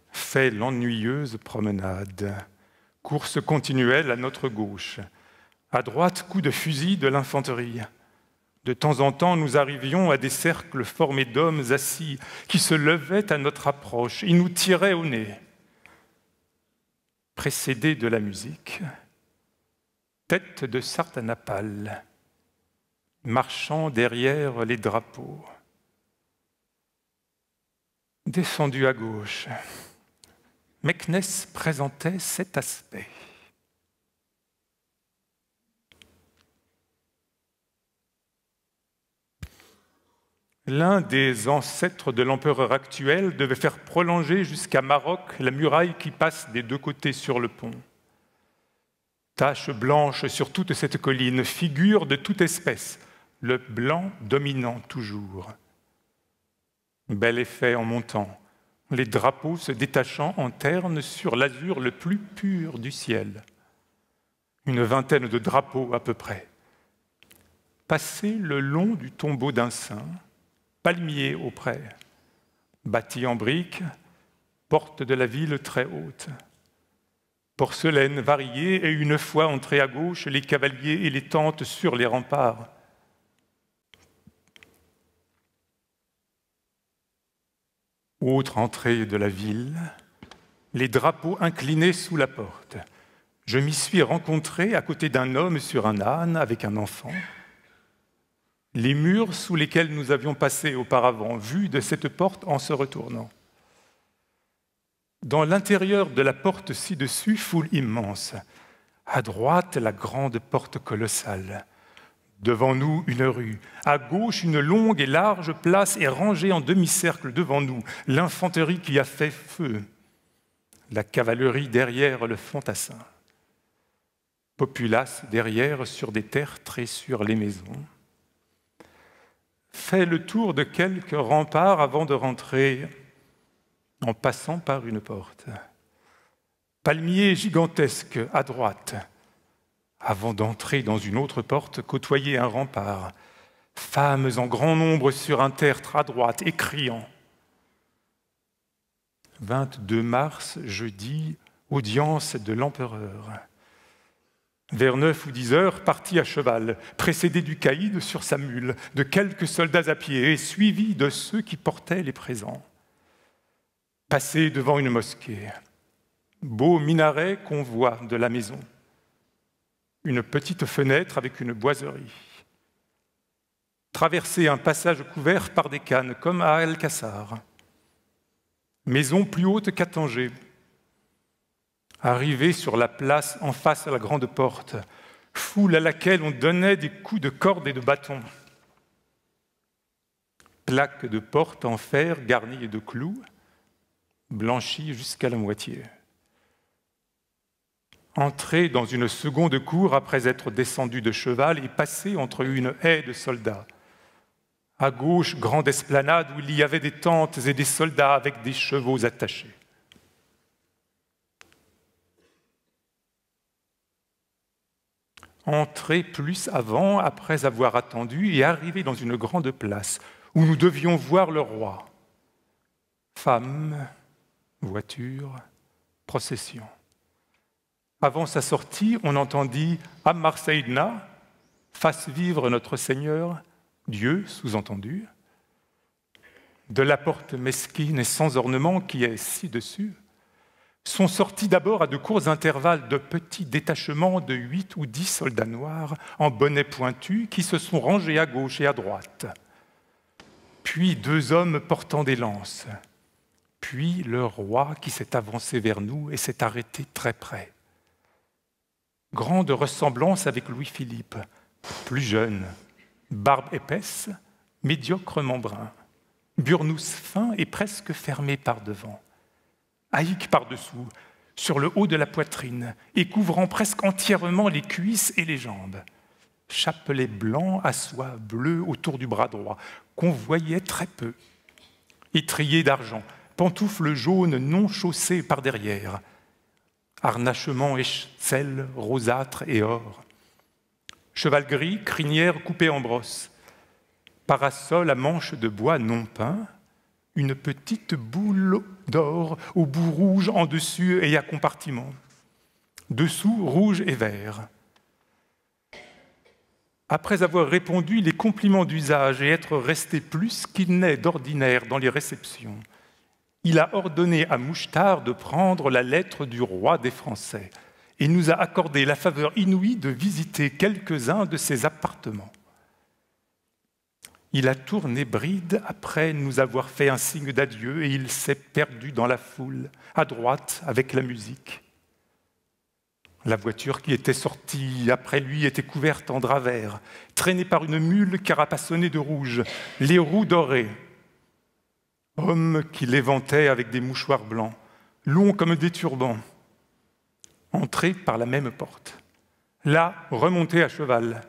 Fait l'ennuyeuse promenade, course continuelle à notre gauche, à droite coup de fusil de l'infanterie, de temps en temps, nous arrivions à des cercles formés d'hommes assis qui se levaient à notre approche. Ils nous tiraient au nez. Précédés de la musique, tête de sardanapale, marchant derrière les drapeaux. Descendu à gauche, Meknès présentait cet aspect. L'un des ancêtres de l'empereur actuel devait faire prolonger jusqu'à Maroc la muraille qui passe des deux côtés sur le pont. Taches blanches sur toute cette colline, figure de toute espèce, le blanc dominant toujours. Bel effet en montant, les drapeaux se détachant en terne sur l'azur le plus pur du ciel. Une vingtaine de drapeaux à peu près. Passés le long du tombeau d'un saint, palmier auprès, bâti en briques, porte de la ville très haute. Porcelaine variée, et une fois entrés à gauche, les cavaliers et les tentes sur les remparts. Autre entrée de la ville, les drapeaux inclinés sous la porte. Je m'y suis rencontré à côté d'un homme sur un âne avec un enfant. Les murs sous lesquels nous avions passé auparavant, vus de cette porte en se retournant. Dans l'intérieur de la porte ci-dessus, foule immense. À droite, la grande porte colossale. Devant nous, une rue. À gauche, une longue et large place et rangée en demi-cercle devant nous, l'infanterie qui a fait feu. La cavalerie derrière le fantassin. Populace derrière sur des tertres et sur les maisons. Fait le tour de quelques remparts avant de rentrer en passant par une porte. Palmier gigantesque à droite avant d'entrer dans une autre porte, côtoyer un rempart, femmes en grand nombre sur un tertre à droite et criant. 22 mars, jeudi, audience de l'empereur. Vers neuf ou dix heures, parti à cheval, précédé du caïd sur sa mule, de quelques soldats à pied et suivi de ceux qui portaient les présents. Passé devant une mosquée, beau minaret qu'on voit de la maison une petite fenêtre avec une boiserie. Traverser un passage couvert par des cannes, comme à Alcassar. Maison plus haute qu'à Tanger. Arriver sur la place en face à la grande porte, foule à laquelle on donnait des coups de corde et de bâton. Plaque de porte en fer garnie de clous, blanchie jusqu'à la moitié entrer dans une seconde cour après être descendu de cheval et passer entre une haie de soldats. À gauche, grande esplanade où il y avait des tentes et des soldats avec des chevaux attachés. Entrer plus avant, après avoir attendu, et arriver dans une grande place où nous devions voir le roi. Femmes, voitures, procession. Avant sa sortie, on entendit Ammar Saïdna, fasse vivre notre Seigneur, Dieu sous-entendu, de la porte mesquine et sans ornement qui est ci-dessus, sont sortis d'abord à de courts intervalles de petits détachements de huit ou dix soldats noirs en bonnet pointu qui se sont rangés à gauche et à droite. Puis deux hommes portant des lances. Puis le roi qui s'est avancé vers nous et s'est arrêté très près grande ressemblance avec Louis-Philippe, plus jeune, barbe épaisse, médiocrement brun, burnous fin et presque fermé par devant, haïque par-dessous, sur le haut de la poitrine et couvrant presque entièrement les cuisses et les jambes, chapelet blanc à soie bleue autour du bras droit, qu'on voyait très peu, étrier d'argent, pantoufles jaunes non chaussées par derrière, harnachement sel, rosâtre et or. Cheval gris, crinière coupée en brosse. Parasol à manches de bois non peint. Une petite boule d'or au bout rouge en dessus et à compartiment. Dessous, rouge et vert. Après avoir répondu les compliments d'usage et être resté plus qu'il n'est d'ordinaire dans les réceptions, il a ordonné à Mouchtar de prendre la lettre du roi des Français et nous a accordé la faveur inouïe de visiter quelques-uns de ses appartements. Il a tourné bride après nous avoir fait un signe d'adieu et il s'est perdu dans la foule, à droite, avec la musique. La voiture qui était sortie après lui était couverte en drap vert, traînée par une mule carapassonnée de rouge, les roues dorées, Homme qui l'éventait avec des mouchoirs blancs, longs comme des turbans, entré par la même porte. Là, remonté à cheval,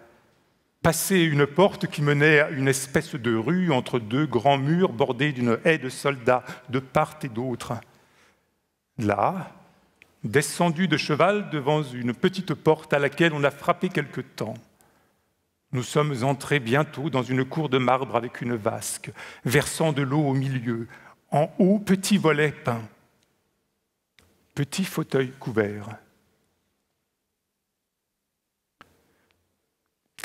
passer une porte qui menait à une espèce de rue entre deux grands murs bordés d'une haie de soldats de part et d'autre. Là, descendu de cheval devant une petite porte à laquelle on a frappé quelque temps. Nous sommes entrés bientôt dans une cour de marbre avec une vasque, versant de l'eau au milieu, en haut petit volet peint, petit fauteuil couvert.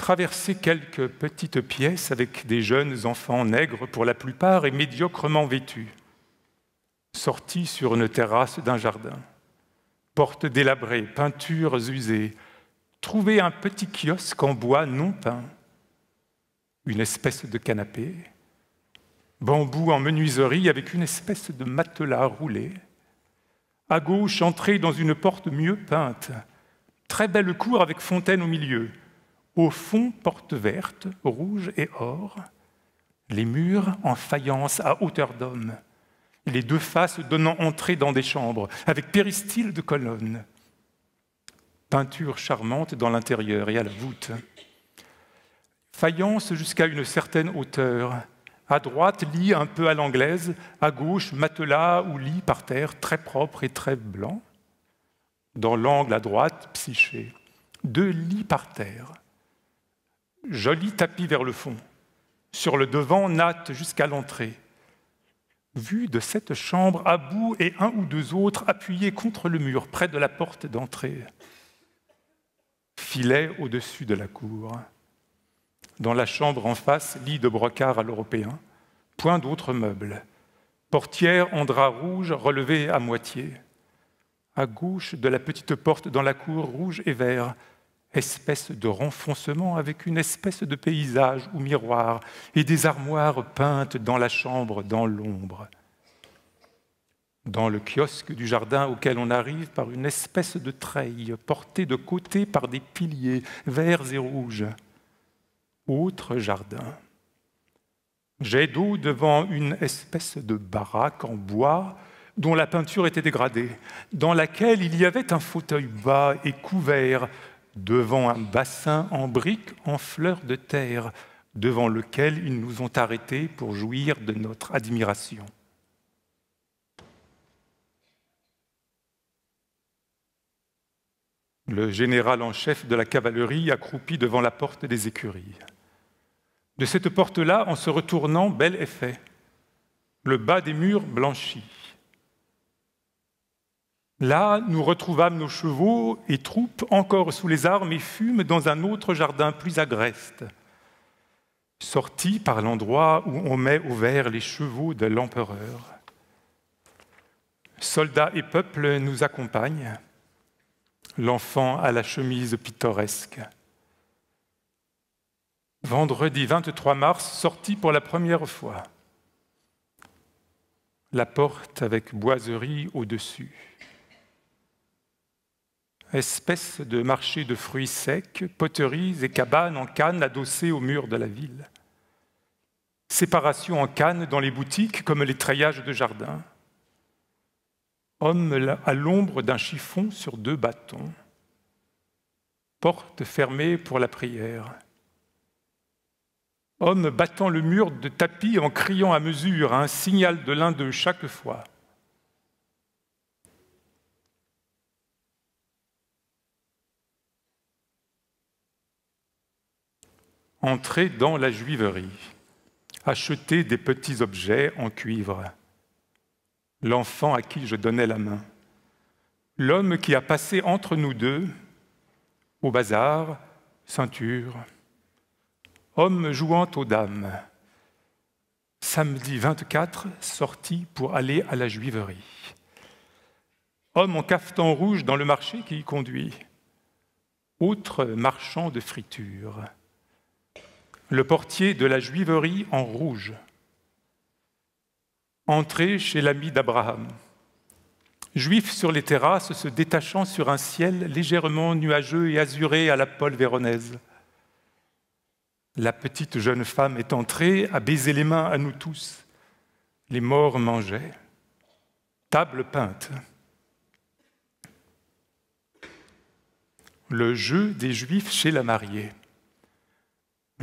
Traverser quelques petites pièces avec des jeunes enfants nègres pour la plupart et médiocrement vêtus, sortis sur une terrasse d'un jardin. Portes délabrées, peintures usées, trouver un petit kiosque en bois non peint, une espèce de canapé, bambou en menuiserie avec une espèce de matelas roulé, à gauche entrer dans une porte mieux peinte, très belle cour avec fontaine au milieu, au fond porte verte, rouge et or, les murs en faïence à hauteur d'homme, les deux faces donnant entrée dans des chambres, avec péristyle de colonnes. Peinture charmante dans l'intérieur et à la voûte. Faïence jusqu'à une certaine hauteur. À droite, lit un peu à l'anglaise, à gauche, matelas ou lit par terre, très propre et très blanc. Dans l'angle à droite, psyché. Deux lits par terre. Joli tapis vers le fond. Sur le devant, natte jusqu'à l'entrée vue de cette chambre à bout et un ou deux autres appuyés contre le mur près de la porte d'entrée. Filet au-dessus de la cour. Dans la chambre en face, lit de brocart à l'européen, point d'autres meubles. Portière en drap rouge relevée à moitié. À gauche de la petite porte dans la cour rouge et vert, espèce de renfoncement avec une espèce de paysage ou miroir et des armoires peintes dans la chambre dans l'ombre. Dans le kiosque du jardin auquel on arrive par une espèce de treille portée de côté par des piliers verts et rouges. Autre jardin. Jet d'eau devant une espèce de baraque en bois dont la peinture était dégradée, dans laquelle il y avait un fauteuil bas et couvert devant un bassin en briques en fleurs de terre, devant lequel ils nous ont arrêtés pour jouir de notre admiration. Le général en chef de la cavalerie accroupi devant la porte des écuries. De cette porte-là, en se retournant, bel effet, le bas des murs blanchis, Là, nous retrouvâmes nos chevaux et troupes encore sous les armes et fûmes dans un autre jardin plus agreste, sortis par l'endroit où on met au vert les chevaux de l'empereur. Soldats et peuples nous accompagnent, l'enfant à la chemise pittoresque. Vendredi 23 mars, sorti pour la première fois. La porte avec boiserie au-dessus espèce de marché de fruits secs, poteries et cabanes en canne adossées au mur de la ville. Séparation en canne dans les boutiques comme les treillages de jardin. Homme à l'ombre d'un chiffon sur deux bâtons. Porte fermée pour la prière. Homme battant le mur de tapis en criant à mesure un signal de l'un d'eux chaque fois. Entrer dans la juiverie, acheter des petits objets en cuivre, l'enfant à qui je donnais la main, l'homme qui a passé entre nous deux, au bazar, ceinture, homme jouant aux dames, samedi 24, sorti pour aller à la juiverie, homme en cafetan rouge dans le marché qui y conduit, autre marchand de friture le portier de la juiverie en rouge. Entrée chez l'ami d'Abraham. Juif sur les terrasses se détachant sur un ciel légèrement nuageux et azuré à la pole véronaise. La petite jeune femme est entrée, à baiser les mains à nous tous. Les morts mangeaient. Table peinte. Le jeu des Juifs chez la mariée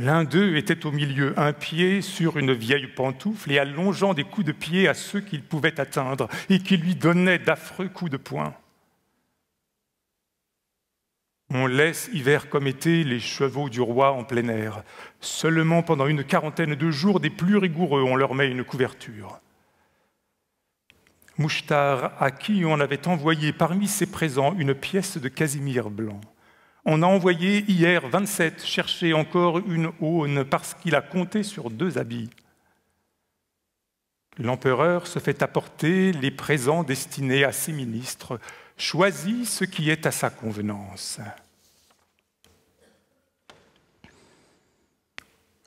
L'un d'eux était au milieu, un pied sur une vieille pantoufle et allongeant des coups de pied à ceux qu'il pouvait atteindre et qui lui donnaient d'affreux coups de poing. On laisse hiver comme été les chevaux du roi en plein air. Seulement pendant une quarantaine de jours des plus rigoureux, on leur met une couverture. Mouchtar, à qui on avait envoyé parmi ses présents une pièce de casimir blanc, on a envoyé hier 27 chercher encore une aune parce qu'il a compté sur deux habits. L'empereur se fait apporter les présents destinés à ses ministres, choisit ce qui est à sa convenance.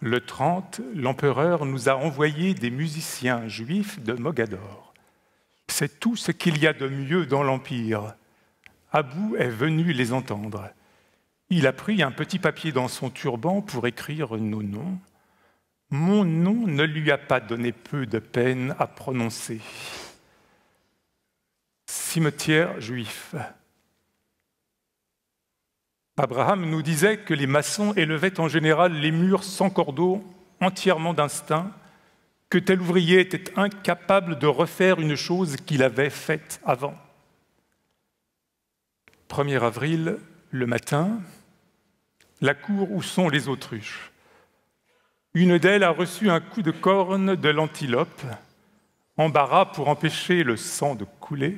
Le 30, l'empereur nous a envoyé des musiciens juifs de Mogador. C'est tout ce qu'il y a de mieux dans l'Empire. Abou est venu les entendre. Il a pris un petit papier dans son turban pour écrire nos noms. Mon nom ne lui a pas donné peu de peine à prononcer. Cimetière juif. Abraham nous disait que les maçons élevaient en général les murs sans cordeau, entièrement d'instinct, que tel ouvrier était incapable de refaire une chose qu'il avait faite avant. 1er avril, le matin, la cour où sont les autruches. Une d'elles a reçu un coup de corne de l'antilope, embarras pour empêcher le sang de couler.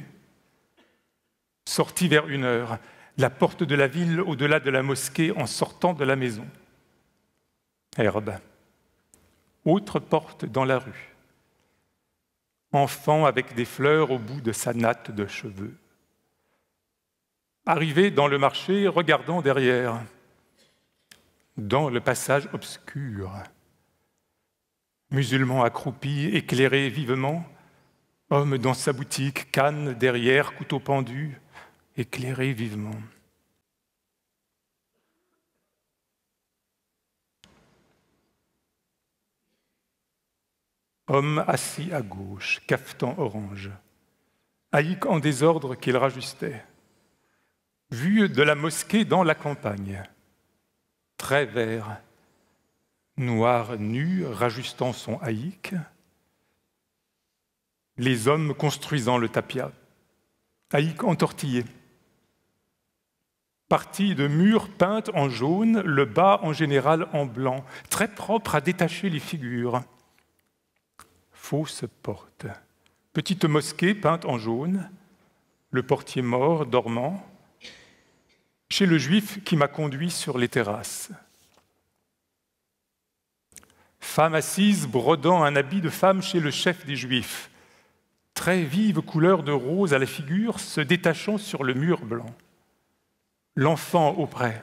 Sortie vers une heure, la porte de la ville au-delà de la mosquée en sortant de la maison. Herbe. Autre porte dans la rue. Enfant avec des fleurs au bout de sa natte de cheveux. Arrivé dans le marché, regardant derrière, dans le passage obscur. Musulman accroupi, éclairé vivement, homme dans sa boutique, canne derrière, couteau pendu, éclairé vivement. Homme assis à gauche, cafetan orange, haïk en désordre qu'il rajustait, vue de la mosquée dans la campagne, très vert, noir nu, rajustant son haïk, les hommes construisant le tapia, haïk entortillé, partie de murs peintes en jaune, le bas en général en blanc, très propre à détacher les figures. Fausse porte, petite mosquée peinte en jaune, le portier mort, dormant, chez le juif qui m'a conduit sur les terrasses. Femme assise brodant un habit de femme chez le chef des juifs, très vive couleur de rose à la figure se détachant sur le mur blanc l'enfant auprès,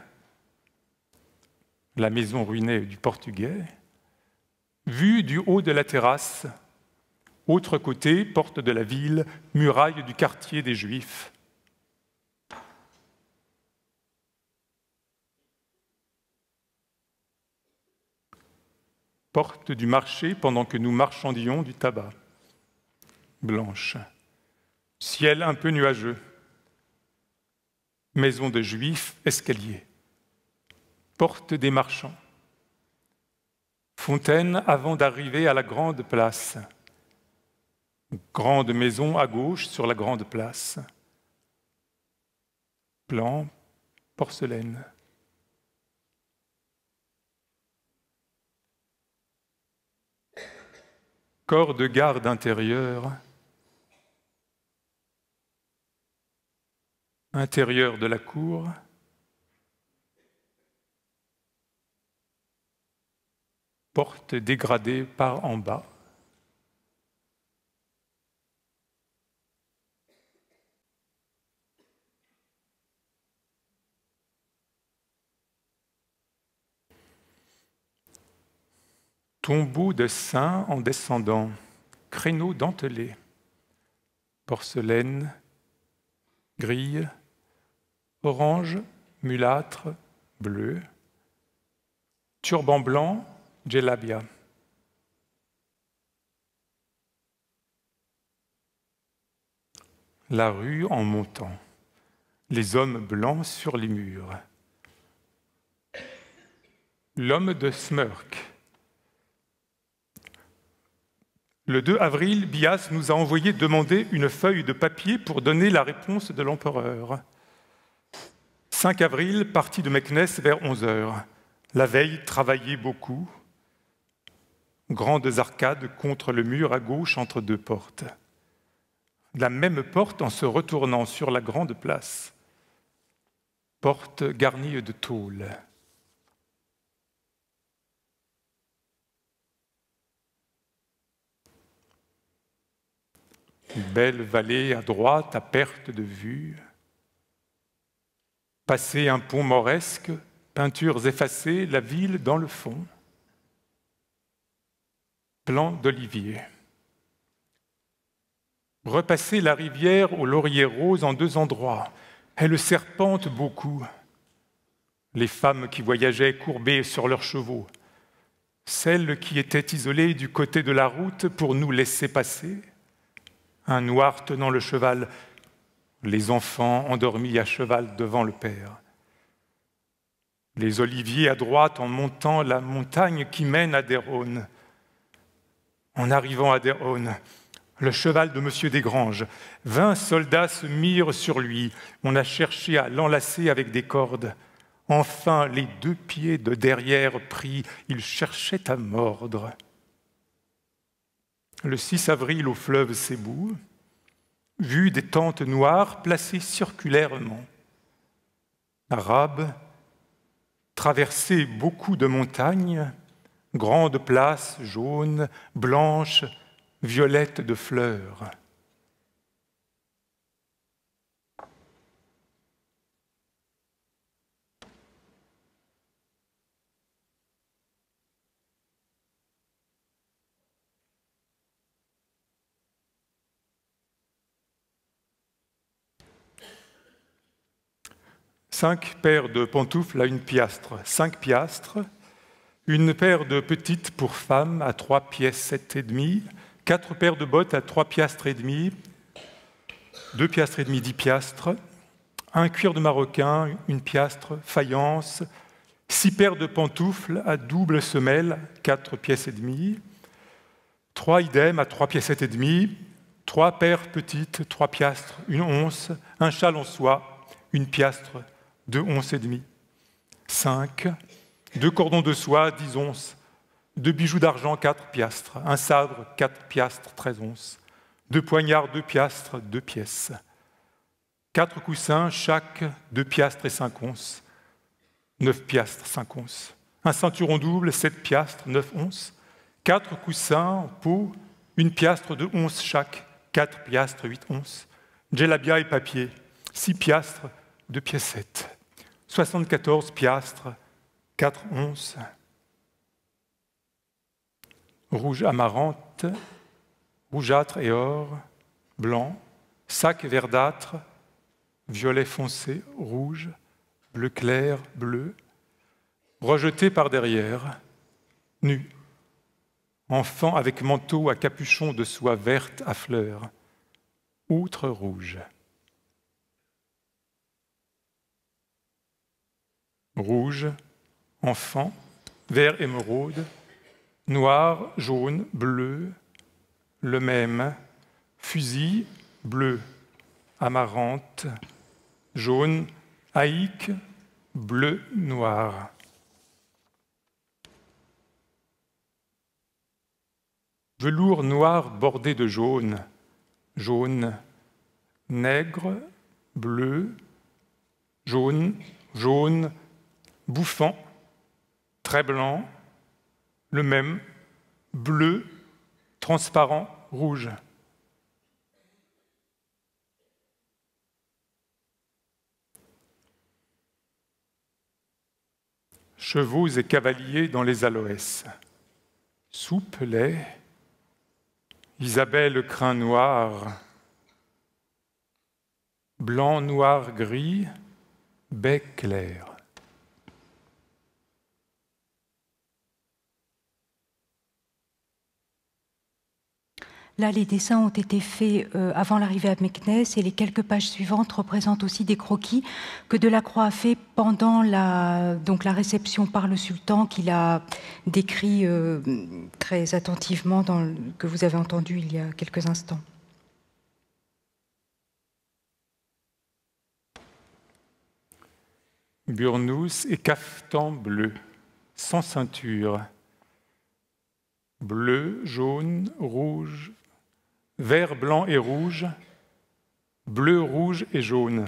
la maison ruinée du portugais, vue du haut de la terrasse, autre côté, porte de la ville, muraille du quartier des Juifs. Porte du marché pendant que nous marchandions du tabac. Blanche. Ciel un peu nuageux maison de juifs, escalier, porte des marchands, fontaine avant d'arriver à la grande place, grande maison à gauche sur la grande place, plan, porcelaine. Corps de garde intérieur, intérieur de la cour. Porte dégradée par en bas. Tombeau de saint en descendant, créneau dentelé, porcelaine, grille, orange, mulâtre, bleu, turban blanc, gelabia. La rue en montant, les hommes blancs sur les murs. L'homme de Smurk. Le 2 avril, Bias nous a envoyé demander une feuille de papier pour donner la réponse de l'empereur. 5 avril, parti de Meknes vers 11 heures. La veille, travaillé beaucoup. Grandes arcades contre le mur à gauche entre deux portes. La même porte en se retournant sur la grande place. Porte garnie de tôle. Une belle vallée à droite à perte de vue. Passer un pont moresque, peintures effacées, la ville dans le fond. Plan d'olivier. Repasser la rivière au laurier rose en deux endroits. Elle serpente beaucoup. Les femmes qui voyageaient courbées sur leurs chevaux. Celles qui étaient isolées du côté de la route pour nous laisser passer un noir tenant le cheval, les enfants endormis à cheval devant le Père. Les oliviers à droite en montant la montagne qui mène à Dérone. En arrivant à Dérone, le cheval de M. Desgranges, vingt soldats se mirent sur lui. On a cherché à l'enlacer avec des cordes. Enfin, les deux pieds de derrière pris, il cherchait à mordre le 6 avril au fleuve Sébou, vu des tentes noires placées circulairement. Arabe, traversé beaucoup de montagnes, grandes places jaunes, blanches, violettes de fleurs. Cinq paires de pantoufles à une piastre, cinq piastres, une paire de petites pour femmes à trois pièces sept et demi, quatre paires de bottes à trois piastres et demi, deux piastres et demi, dix piastres, un cuir de maroquin, une piastre, faïence, six paires de pantoufles à double semelle, quatre pièces et demie, trois idem à trois pièces et demi, trois paires petites, trois piastres, une once, un châle en soie, une piastre, deux onces et demi, cinq, deux cordons de soie, dix onces, deux bijoux d'argent, quatre piastres, un sabre, quatre piastres, treize onces, deux poignards, deux piastres, deux pièces, quatre coussins, chaque deux piastres et cinq onces, neuf piastres, cinq onces, un ceinturon double, sept piastres, neuf onces, quatre coussins en peau, une piastre, deux onces chaque, quatre piastres, huit onces, djellabia et papier, six piastres, deux piécettes, 74 piastres, 4 onces, rouge amarante, rougeâtre et or, blanc, sac verdâtre, violet foncé, rouge, bleu clair, bleu, rejeté par derrière, nu, enfant avec manteau à capuchon de soie verte à fleurs, outre rouge. Rouge, enfant, vert émeraude, noir, jaune, bleu, le même, fusil, bleu, amarante, jaune, haïque, bleu, noir. Velours noir bordé de jaune, jaune, nègre, bleu, jaune, jaune, bouffant, très blanc, le même, bleu, transparent, rouge. Chevaux et cavaliers dans les aloès. Soupe, Isabelle crin noir, blanc, noir, gris, bec clair. Là, les dessins ont été faits euh, avant l'arrivée à Meknes et les quelques pages suivantes représentent aussi des croquis que Delacroix a fait pendant la, réception par le sultan qu'il a décrit euh, très attentivement, que vous avez entendu il y a quelques instants. Burnous et cafetan bleu, sans ceinture. Bleu, jaune, rouge, vert, blanc et rouge, bleu, rouge et jaune.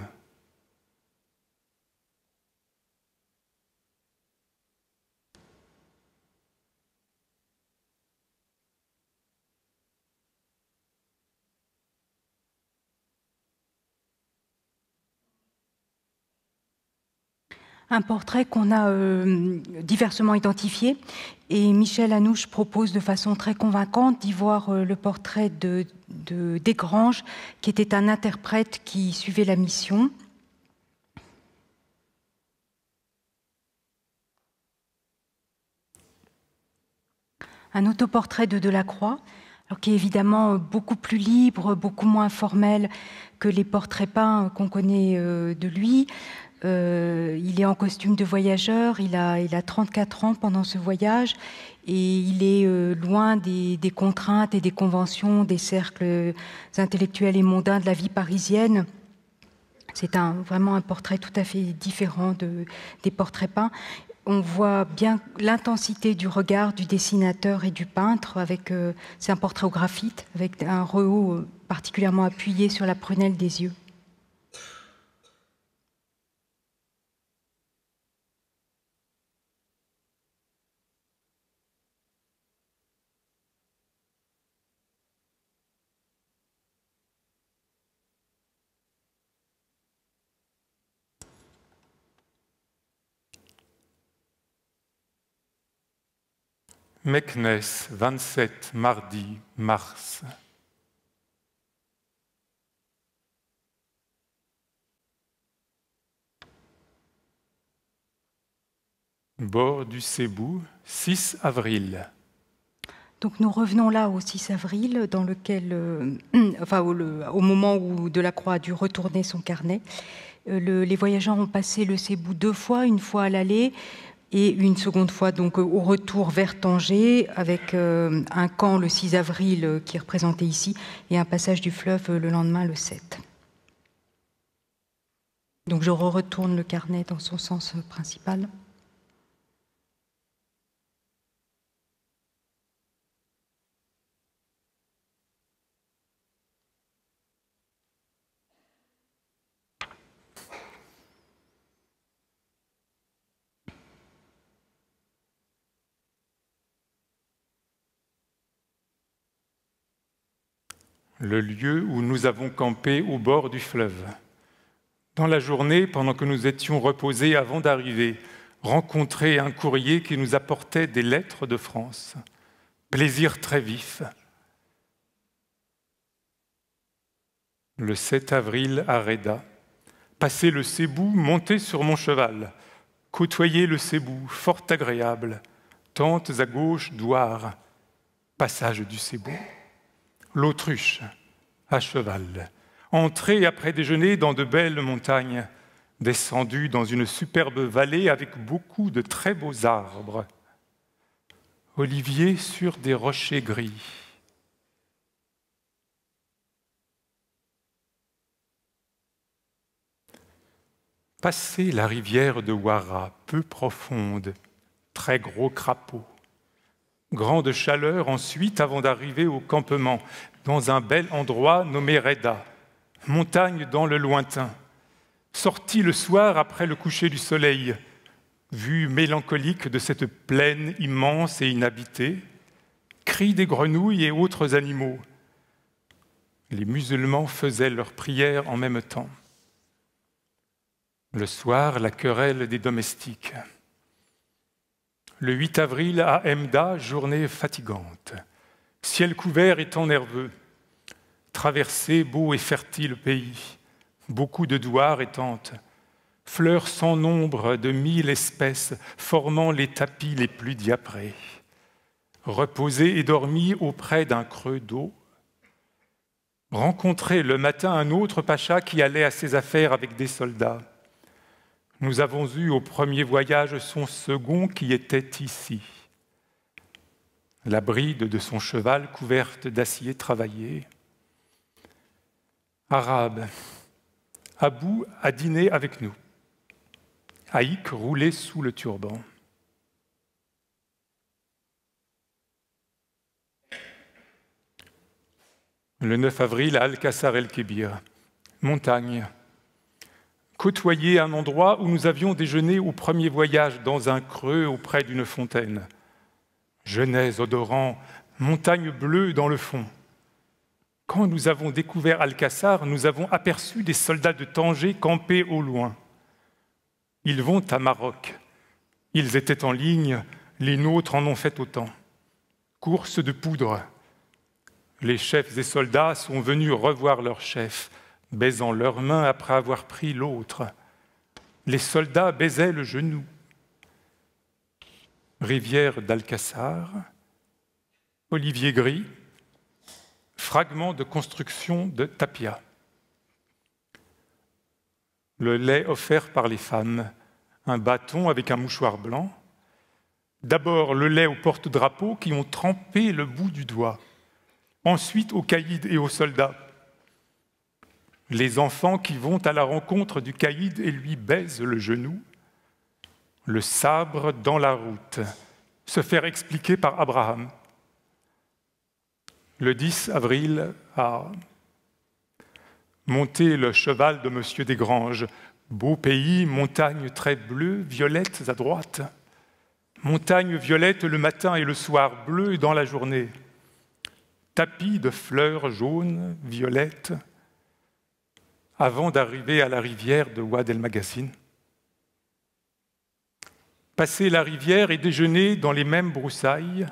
Un portrait qu'on a euh, diversement identifié. Et Michel Anouche propose de façon très convaincante d'y voir euh, le portrait de, de Desgranges, qui était un interprète qui suivait la mission. Un autoportrait de Delacroix, qui est évidemment beaucoup plus libre, beaucoup moins formel que les portraits peints qu'on connaît euh, de lui. Euh, il est en costume de voyageur, il a, il a 34 ans pendant ce voyage et il est euh, loin des, contraintes et des conventions des cercles intellectuels et mondains de la vie parisienne. C'est vraiment un portrait tout à fait différent de, des portraits peints. On voit bien l'intensité du regard du dessinateur et du peintre. Euh, c'est un portrait au graphite avec un rehaut particulièrement appuyé sur la prunelle des yeux. Meknes, 27, mardi, mars. Bord du Cébou, 6 avril. Donc nous revenons là au 6 avril, dans lequel, euh, enfin, au, moment où Delacroix a dû retourner son carnet. Euh, les voyageurs ont passé le Cébou deux fois, une fois à l'aller, et une seconde fois donc au retour vers Tanger avec euh, un camp le 6 avril euh, qui est représenté ici et un passage du fleuve euh, le lendemain le 7. Donc je retourne le carnet dans son sens principal. Le lieu où nous avons campé au bord du fleuve. Dans la journée, pendant que nous étions reposés avant d'arriver, rencontré un courrier qui nous apportait des lettres de France. Plaisir très vif. Le 7 avril à Reda, passer le Cébou, monter sur mon cheval, côtoyer le Cébou, fort agréable, tentes à gauche, Douar, passage du Cébou l'autruche à cheval, entré après déjeuner dans de belles montagnes, descendu dans une superbe vallée avec beaucoup de très beaux arbres, olivier sur des rochers gris. Passer la rivière de Wara, peu profonde, très gros crapaud, Grande chaleur ensuite avant d'arriver au campement, dans un bel endroit nommé Reda, montagne dans le lointain. Sorti le soir après le coucher du soleil, vue mélancolique de cette plaine immense et inhabitée, cris des grenouilles et autres animaux. Les musulmans faisaient leurs prières en même temps. Le soir, la querelle des domestiques. Le 8 avril à Emda, journée fatigante. Ciel couvert et temps nerveux. Traversée, beau et fertile pays. Beaucoup de douars et tentes. Fleurs sans nombre de mille espèces formant les tapis les plus diaprés. Reposé et dormi auprès d'un creux d'eau, rencontrer le matin un autre pacha qui allait à ses affaires avec des soldats. Nous avons eu au premier voyage son second qui était ici. La bride de son cheval couverte d'acier travaillé. Arabe, Abou a dîné avec nous. Haïk roulait sous le turban. Le 9 avril à Al-Qassar el-Kébir, montagne. Côtoyer un endroit où nous avions déjeuné au premier voyage dans un creux auprès d'une fontaine. Genèse odorant, montagne bleue dans le fond. Quand nous avons découvert Al-Qassar, nous avons aperçu des soldats de Tanger campés au loin. Ils vont à Maroc. Ils étaient en ligne, les nôtres en ont fait autant. Course de poudre. Les chefs et soldats sont venus revoir leur chef, baisant leurs mains après avoir pris l'autre. Les soldats baisaient le genou. Rivière d'Alcassar, olivier gris, fragment de construction de Tapia. Le lait offert par les femmes, un bâton avec un mouchoir blanc. D'abord le lait aux porte-drapeaux qui ont trempé le bout du doigt. Ensuite aux caïds et aux soldats. Les enfants qui vont à la rencontre du caïd et lui baisent le genou. Le sabre dans la route. Se faire expliquer par Abraham le 10 avril à monter le cheval de Monsieur Desgranges. Beau pays, montagne très bleues, violettes à droite. Montagne violette le matin et le soir, bleu dans la journée. Tapis de fleurs jaunes, violettes, avant d'arriver à la rivière de Wad el Magazine. Passer la rivière et déjeuner dans les mêmes broussailles,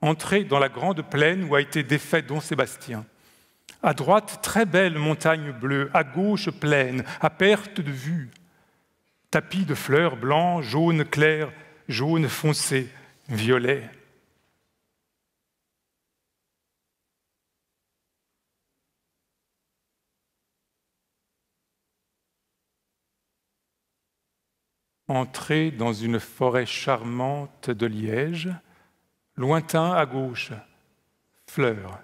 entrer dans la grande plaine où a été défait Don Sébastien. À droite, très belle montagne bleue, à gauche, plaine, à perte de vue. Tapis de fleurs blancs, jaune clair, jaune foncé, violet. Entrer dans une forêt charmante de liège, Lointain à gauche, fleurs.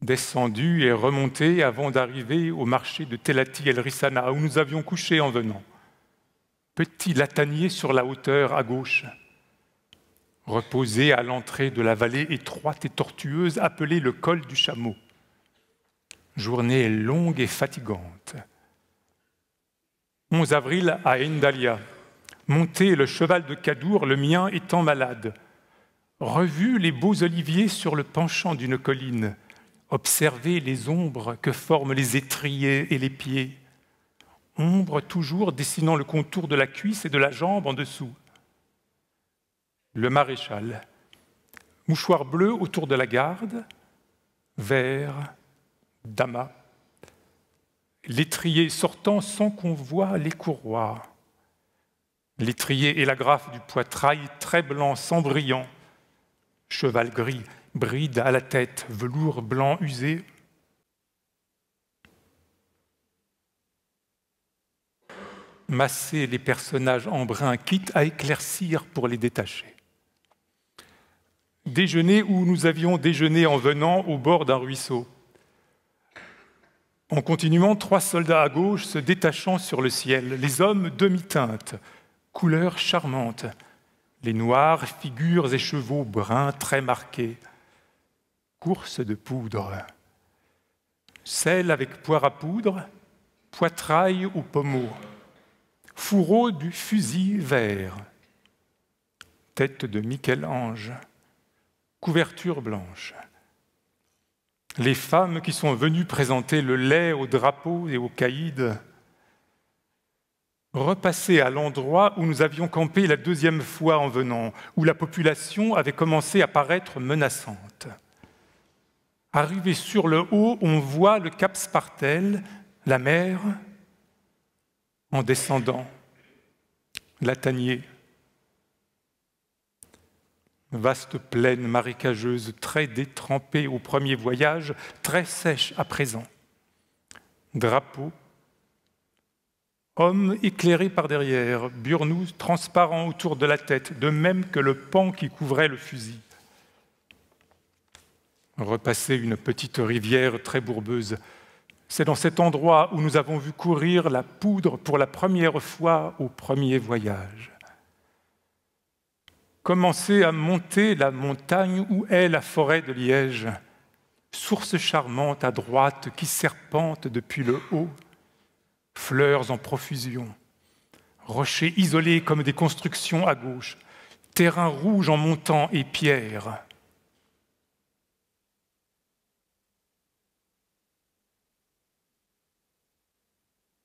Descendu et remonté avant d'arriver au marché de Telati El Rissana, où nous avions couché en venant. Petit latanier sur la hauteur à gauche. Reposé à l'entrée de la vallée étroite et tortueuse appelée le col du chameau. Journée longue et fatigante. 11 avril à Endalia, monter le cheval de Cadour, le mien étant malade. Revu les beaux oliviers sur le penchant d'une colline, observer les ombres que forment les étriers et les pieds, ombres toujours dessinant le contour de la cuisse et de la jambe en dessous. Le maréchal, mouchoir bleu autour de la garde, vert, damas, l'étrier sortant sans qu'on voie les courroies L'étrier et la graffe du poitrail très blanc, sans brillant. Cheval gris, bride à la tête, velours blanc usé. Masser les personnages en brun, quitte à éclaircir pour les détacher. Déjeuner où nous avions déjeuné en venant au bord d'un ruisseau. En continuant, trois soldats à gauche se détachant sur le ciel, les hommes demi-teintes, couleurs charmantes, les noirs figures et chevaux bruns très marqués, course de poudre, sel avec poire à poudre, poitrail ou pommeau, fourreau du fusil vert, tête de Michel-Ange, couverture blanche. Les femmes qui sont venues présenter le lait au drapeau et aux caïds repasser à l'endroit où nous avions campé la deuxième fois en venant, où la population avait commencé à paraître menaçante. Arrivé sur le haut, on voit le cap Spartel, la mer, en descendant, Latanier. Vaste plaine marécageuse, très détrempée au premier voyage, très sèche à présent. Drapeau, homme éclairé par derrière, burnous transparent autour de la tête, de même que le pan qui couvrait le fusil. Repasser une petite rivière très bourbeuse, c'est dans cet endroit où nous avons vu courir la poudre pour la première fois au premier voyage commencer à monter la montagne où est la forêt de Liège, source charmante à droite qui serpente depuis le haut, fleurs en profusion, rochers isolés comme des constructions à gauche, terrain rouge en montant et pierres.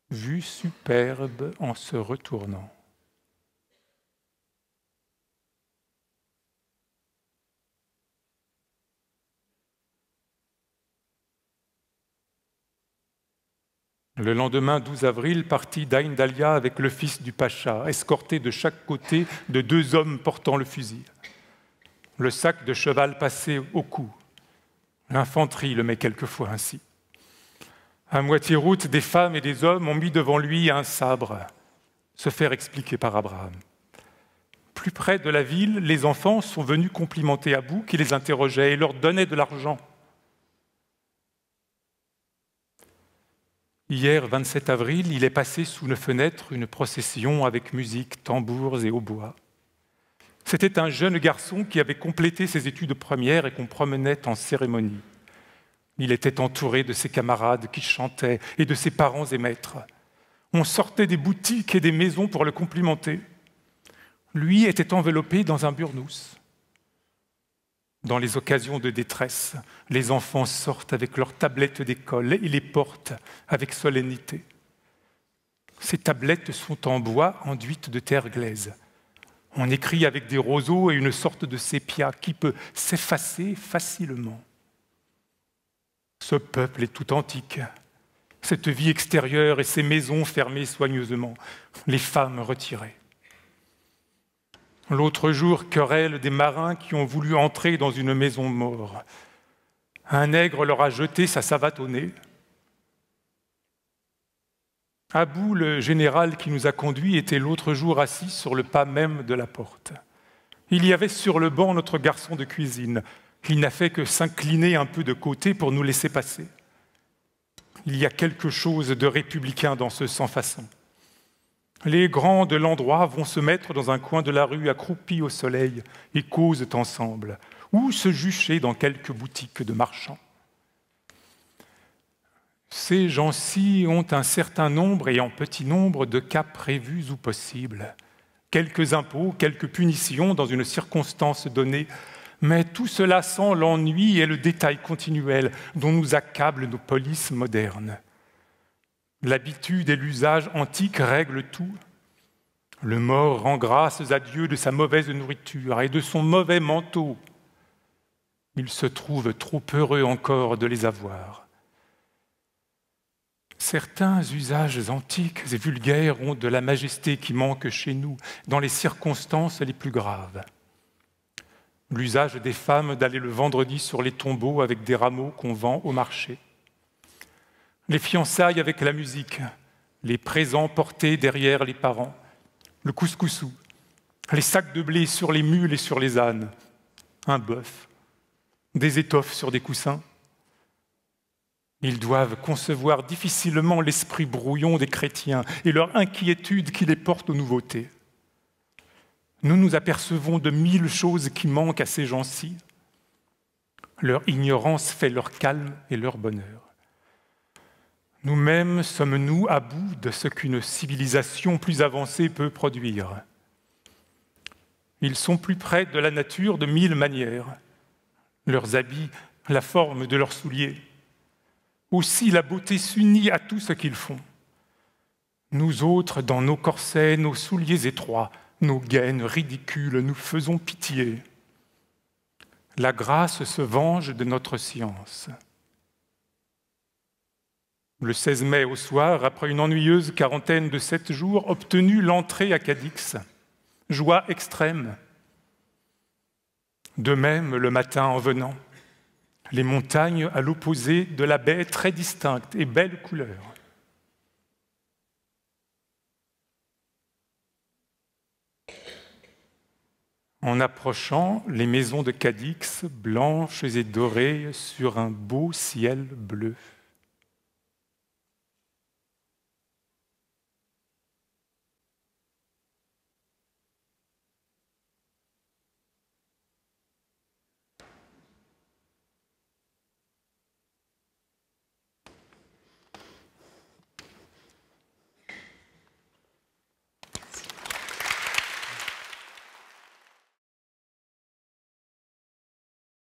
Vue superbe en se retournant. Le lendemain 12 avril, partit Daïn Dalia avec le fils du Pacha, escorté de chaque côté de deux hommes portant le fusil. Le sac de cheval passé au cou. L'infanterie le met quelquefois ainsi. À moitié route, des femmes et des hommes ont mis devant lui un sabre, se faire expliquer par Abraham. Plus près de la ville, les enfants sont venus complimenter Abou qui les interrogeait et leur donnait de l'argent. Hier, 27 avril, il est passé sous une fenêtre une procession avec musique, tambours et hautbois. C'était un jeune garçon qui avait complété ses études premières et qu'on promenait en cérémonie. Il était entouré de ses camarades qui chantaient et de ses parents et maîtres. On sortait des boutiques et des maisons pour le complimenter. Lui était enveloppé dans un burnous. Dans les occasions de détresse, les enfants sortent avec leurs tablettes d'école et les portent avec solennité. Ces tablettes sont en bois enduites de terre glaise. On écrit avec des roseaux et une sorte de sépia qui peut s'effacer facilement. Ce peuple est tout antique. Cette vie extérieure et ces maisons fermées soigneusement, les femmes retirées. L'autre jour, querelle des marins qui ont voulu entrer dans une maison mort. Un nègre leur a jeté sa savate au nez. Abou, le général qui nous a conduits, était l'autre jour assis sur le pas même de la porte. Il y avait sur le banc notre garçon de cuisine. Il n'a fait que s'incliner un peu de côté pour nous laisser passer. Il y a quelque chose de républicain dans ce sans-façon. Les grands de l'endroit vont se mettre dans un coin de la rue accroupis au soleil et causent ensemble, ou se jucher dans quelques boutiques de marchands? Ces gens-ci ont un certain nombre et en petit nombre de cas prévus ou possibles, quelques impôts, quelques punitions dans une circonstance donnée, mais tout cela sans l'ennui et le détail continuel dont nous accablent nos polices modernes. L'habitude et l'usage antique règlent tout. Le mort rend grâces à Dieu de sa mauvaise nourriture et de son mauvais manteau. Il se trouve trop heureux encore de les avoir. Certains usages antiques et vulgaires ont de la majesté qui manque chez nous dans les circonstances les plus graves. L'usage des femmes d'aller le vendredi sur les tombeaux avec des rameaux qu'on vend au marché les fiançailles avec la musique, les présents portés derrière les parents, le couscoussou, les sacs de blé sur les mules et sur les ânes, un bœuf, des étoffes sur des coussins. Ils doivent concevoir difficilement l'esprit brouillon des chrétiens et leur inquiétude qui les porte aux nouveautés. Nous nous apercevons de mille choses qui manquent à ces gens-ci. Leur ignorance fait leur calme et leur bonheur. Nous-mêmes sommes-nous à bout de ce qu'une civilisation plus avancée peut produire? Ils sont plus près de la nature de mille manières. Leurs habits, la forme de leurs souliers. Aussi la beauté s'unit à tout ce qu'ils font. Nous autres, dans nos corsets, nos souliers étroits, nos gaines ridicules, nous faisons pitié. La grâce se venge de notre science. Le 16 mai au soir, après une ennuyeuse quarantaine de sept jours, obtenu l'entrée à Cadix. Joie extrême. De même, le matin en venant, les montagnes à l'opposé de la baie très distinctes et belles couleurs. En approchant les maisons de Cadix, blanches et dorées sur un beau ciel bleu.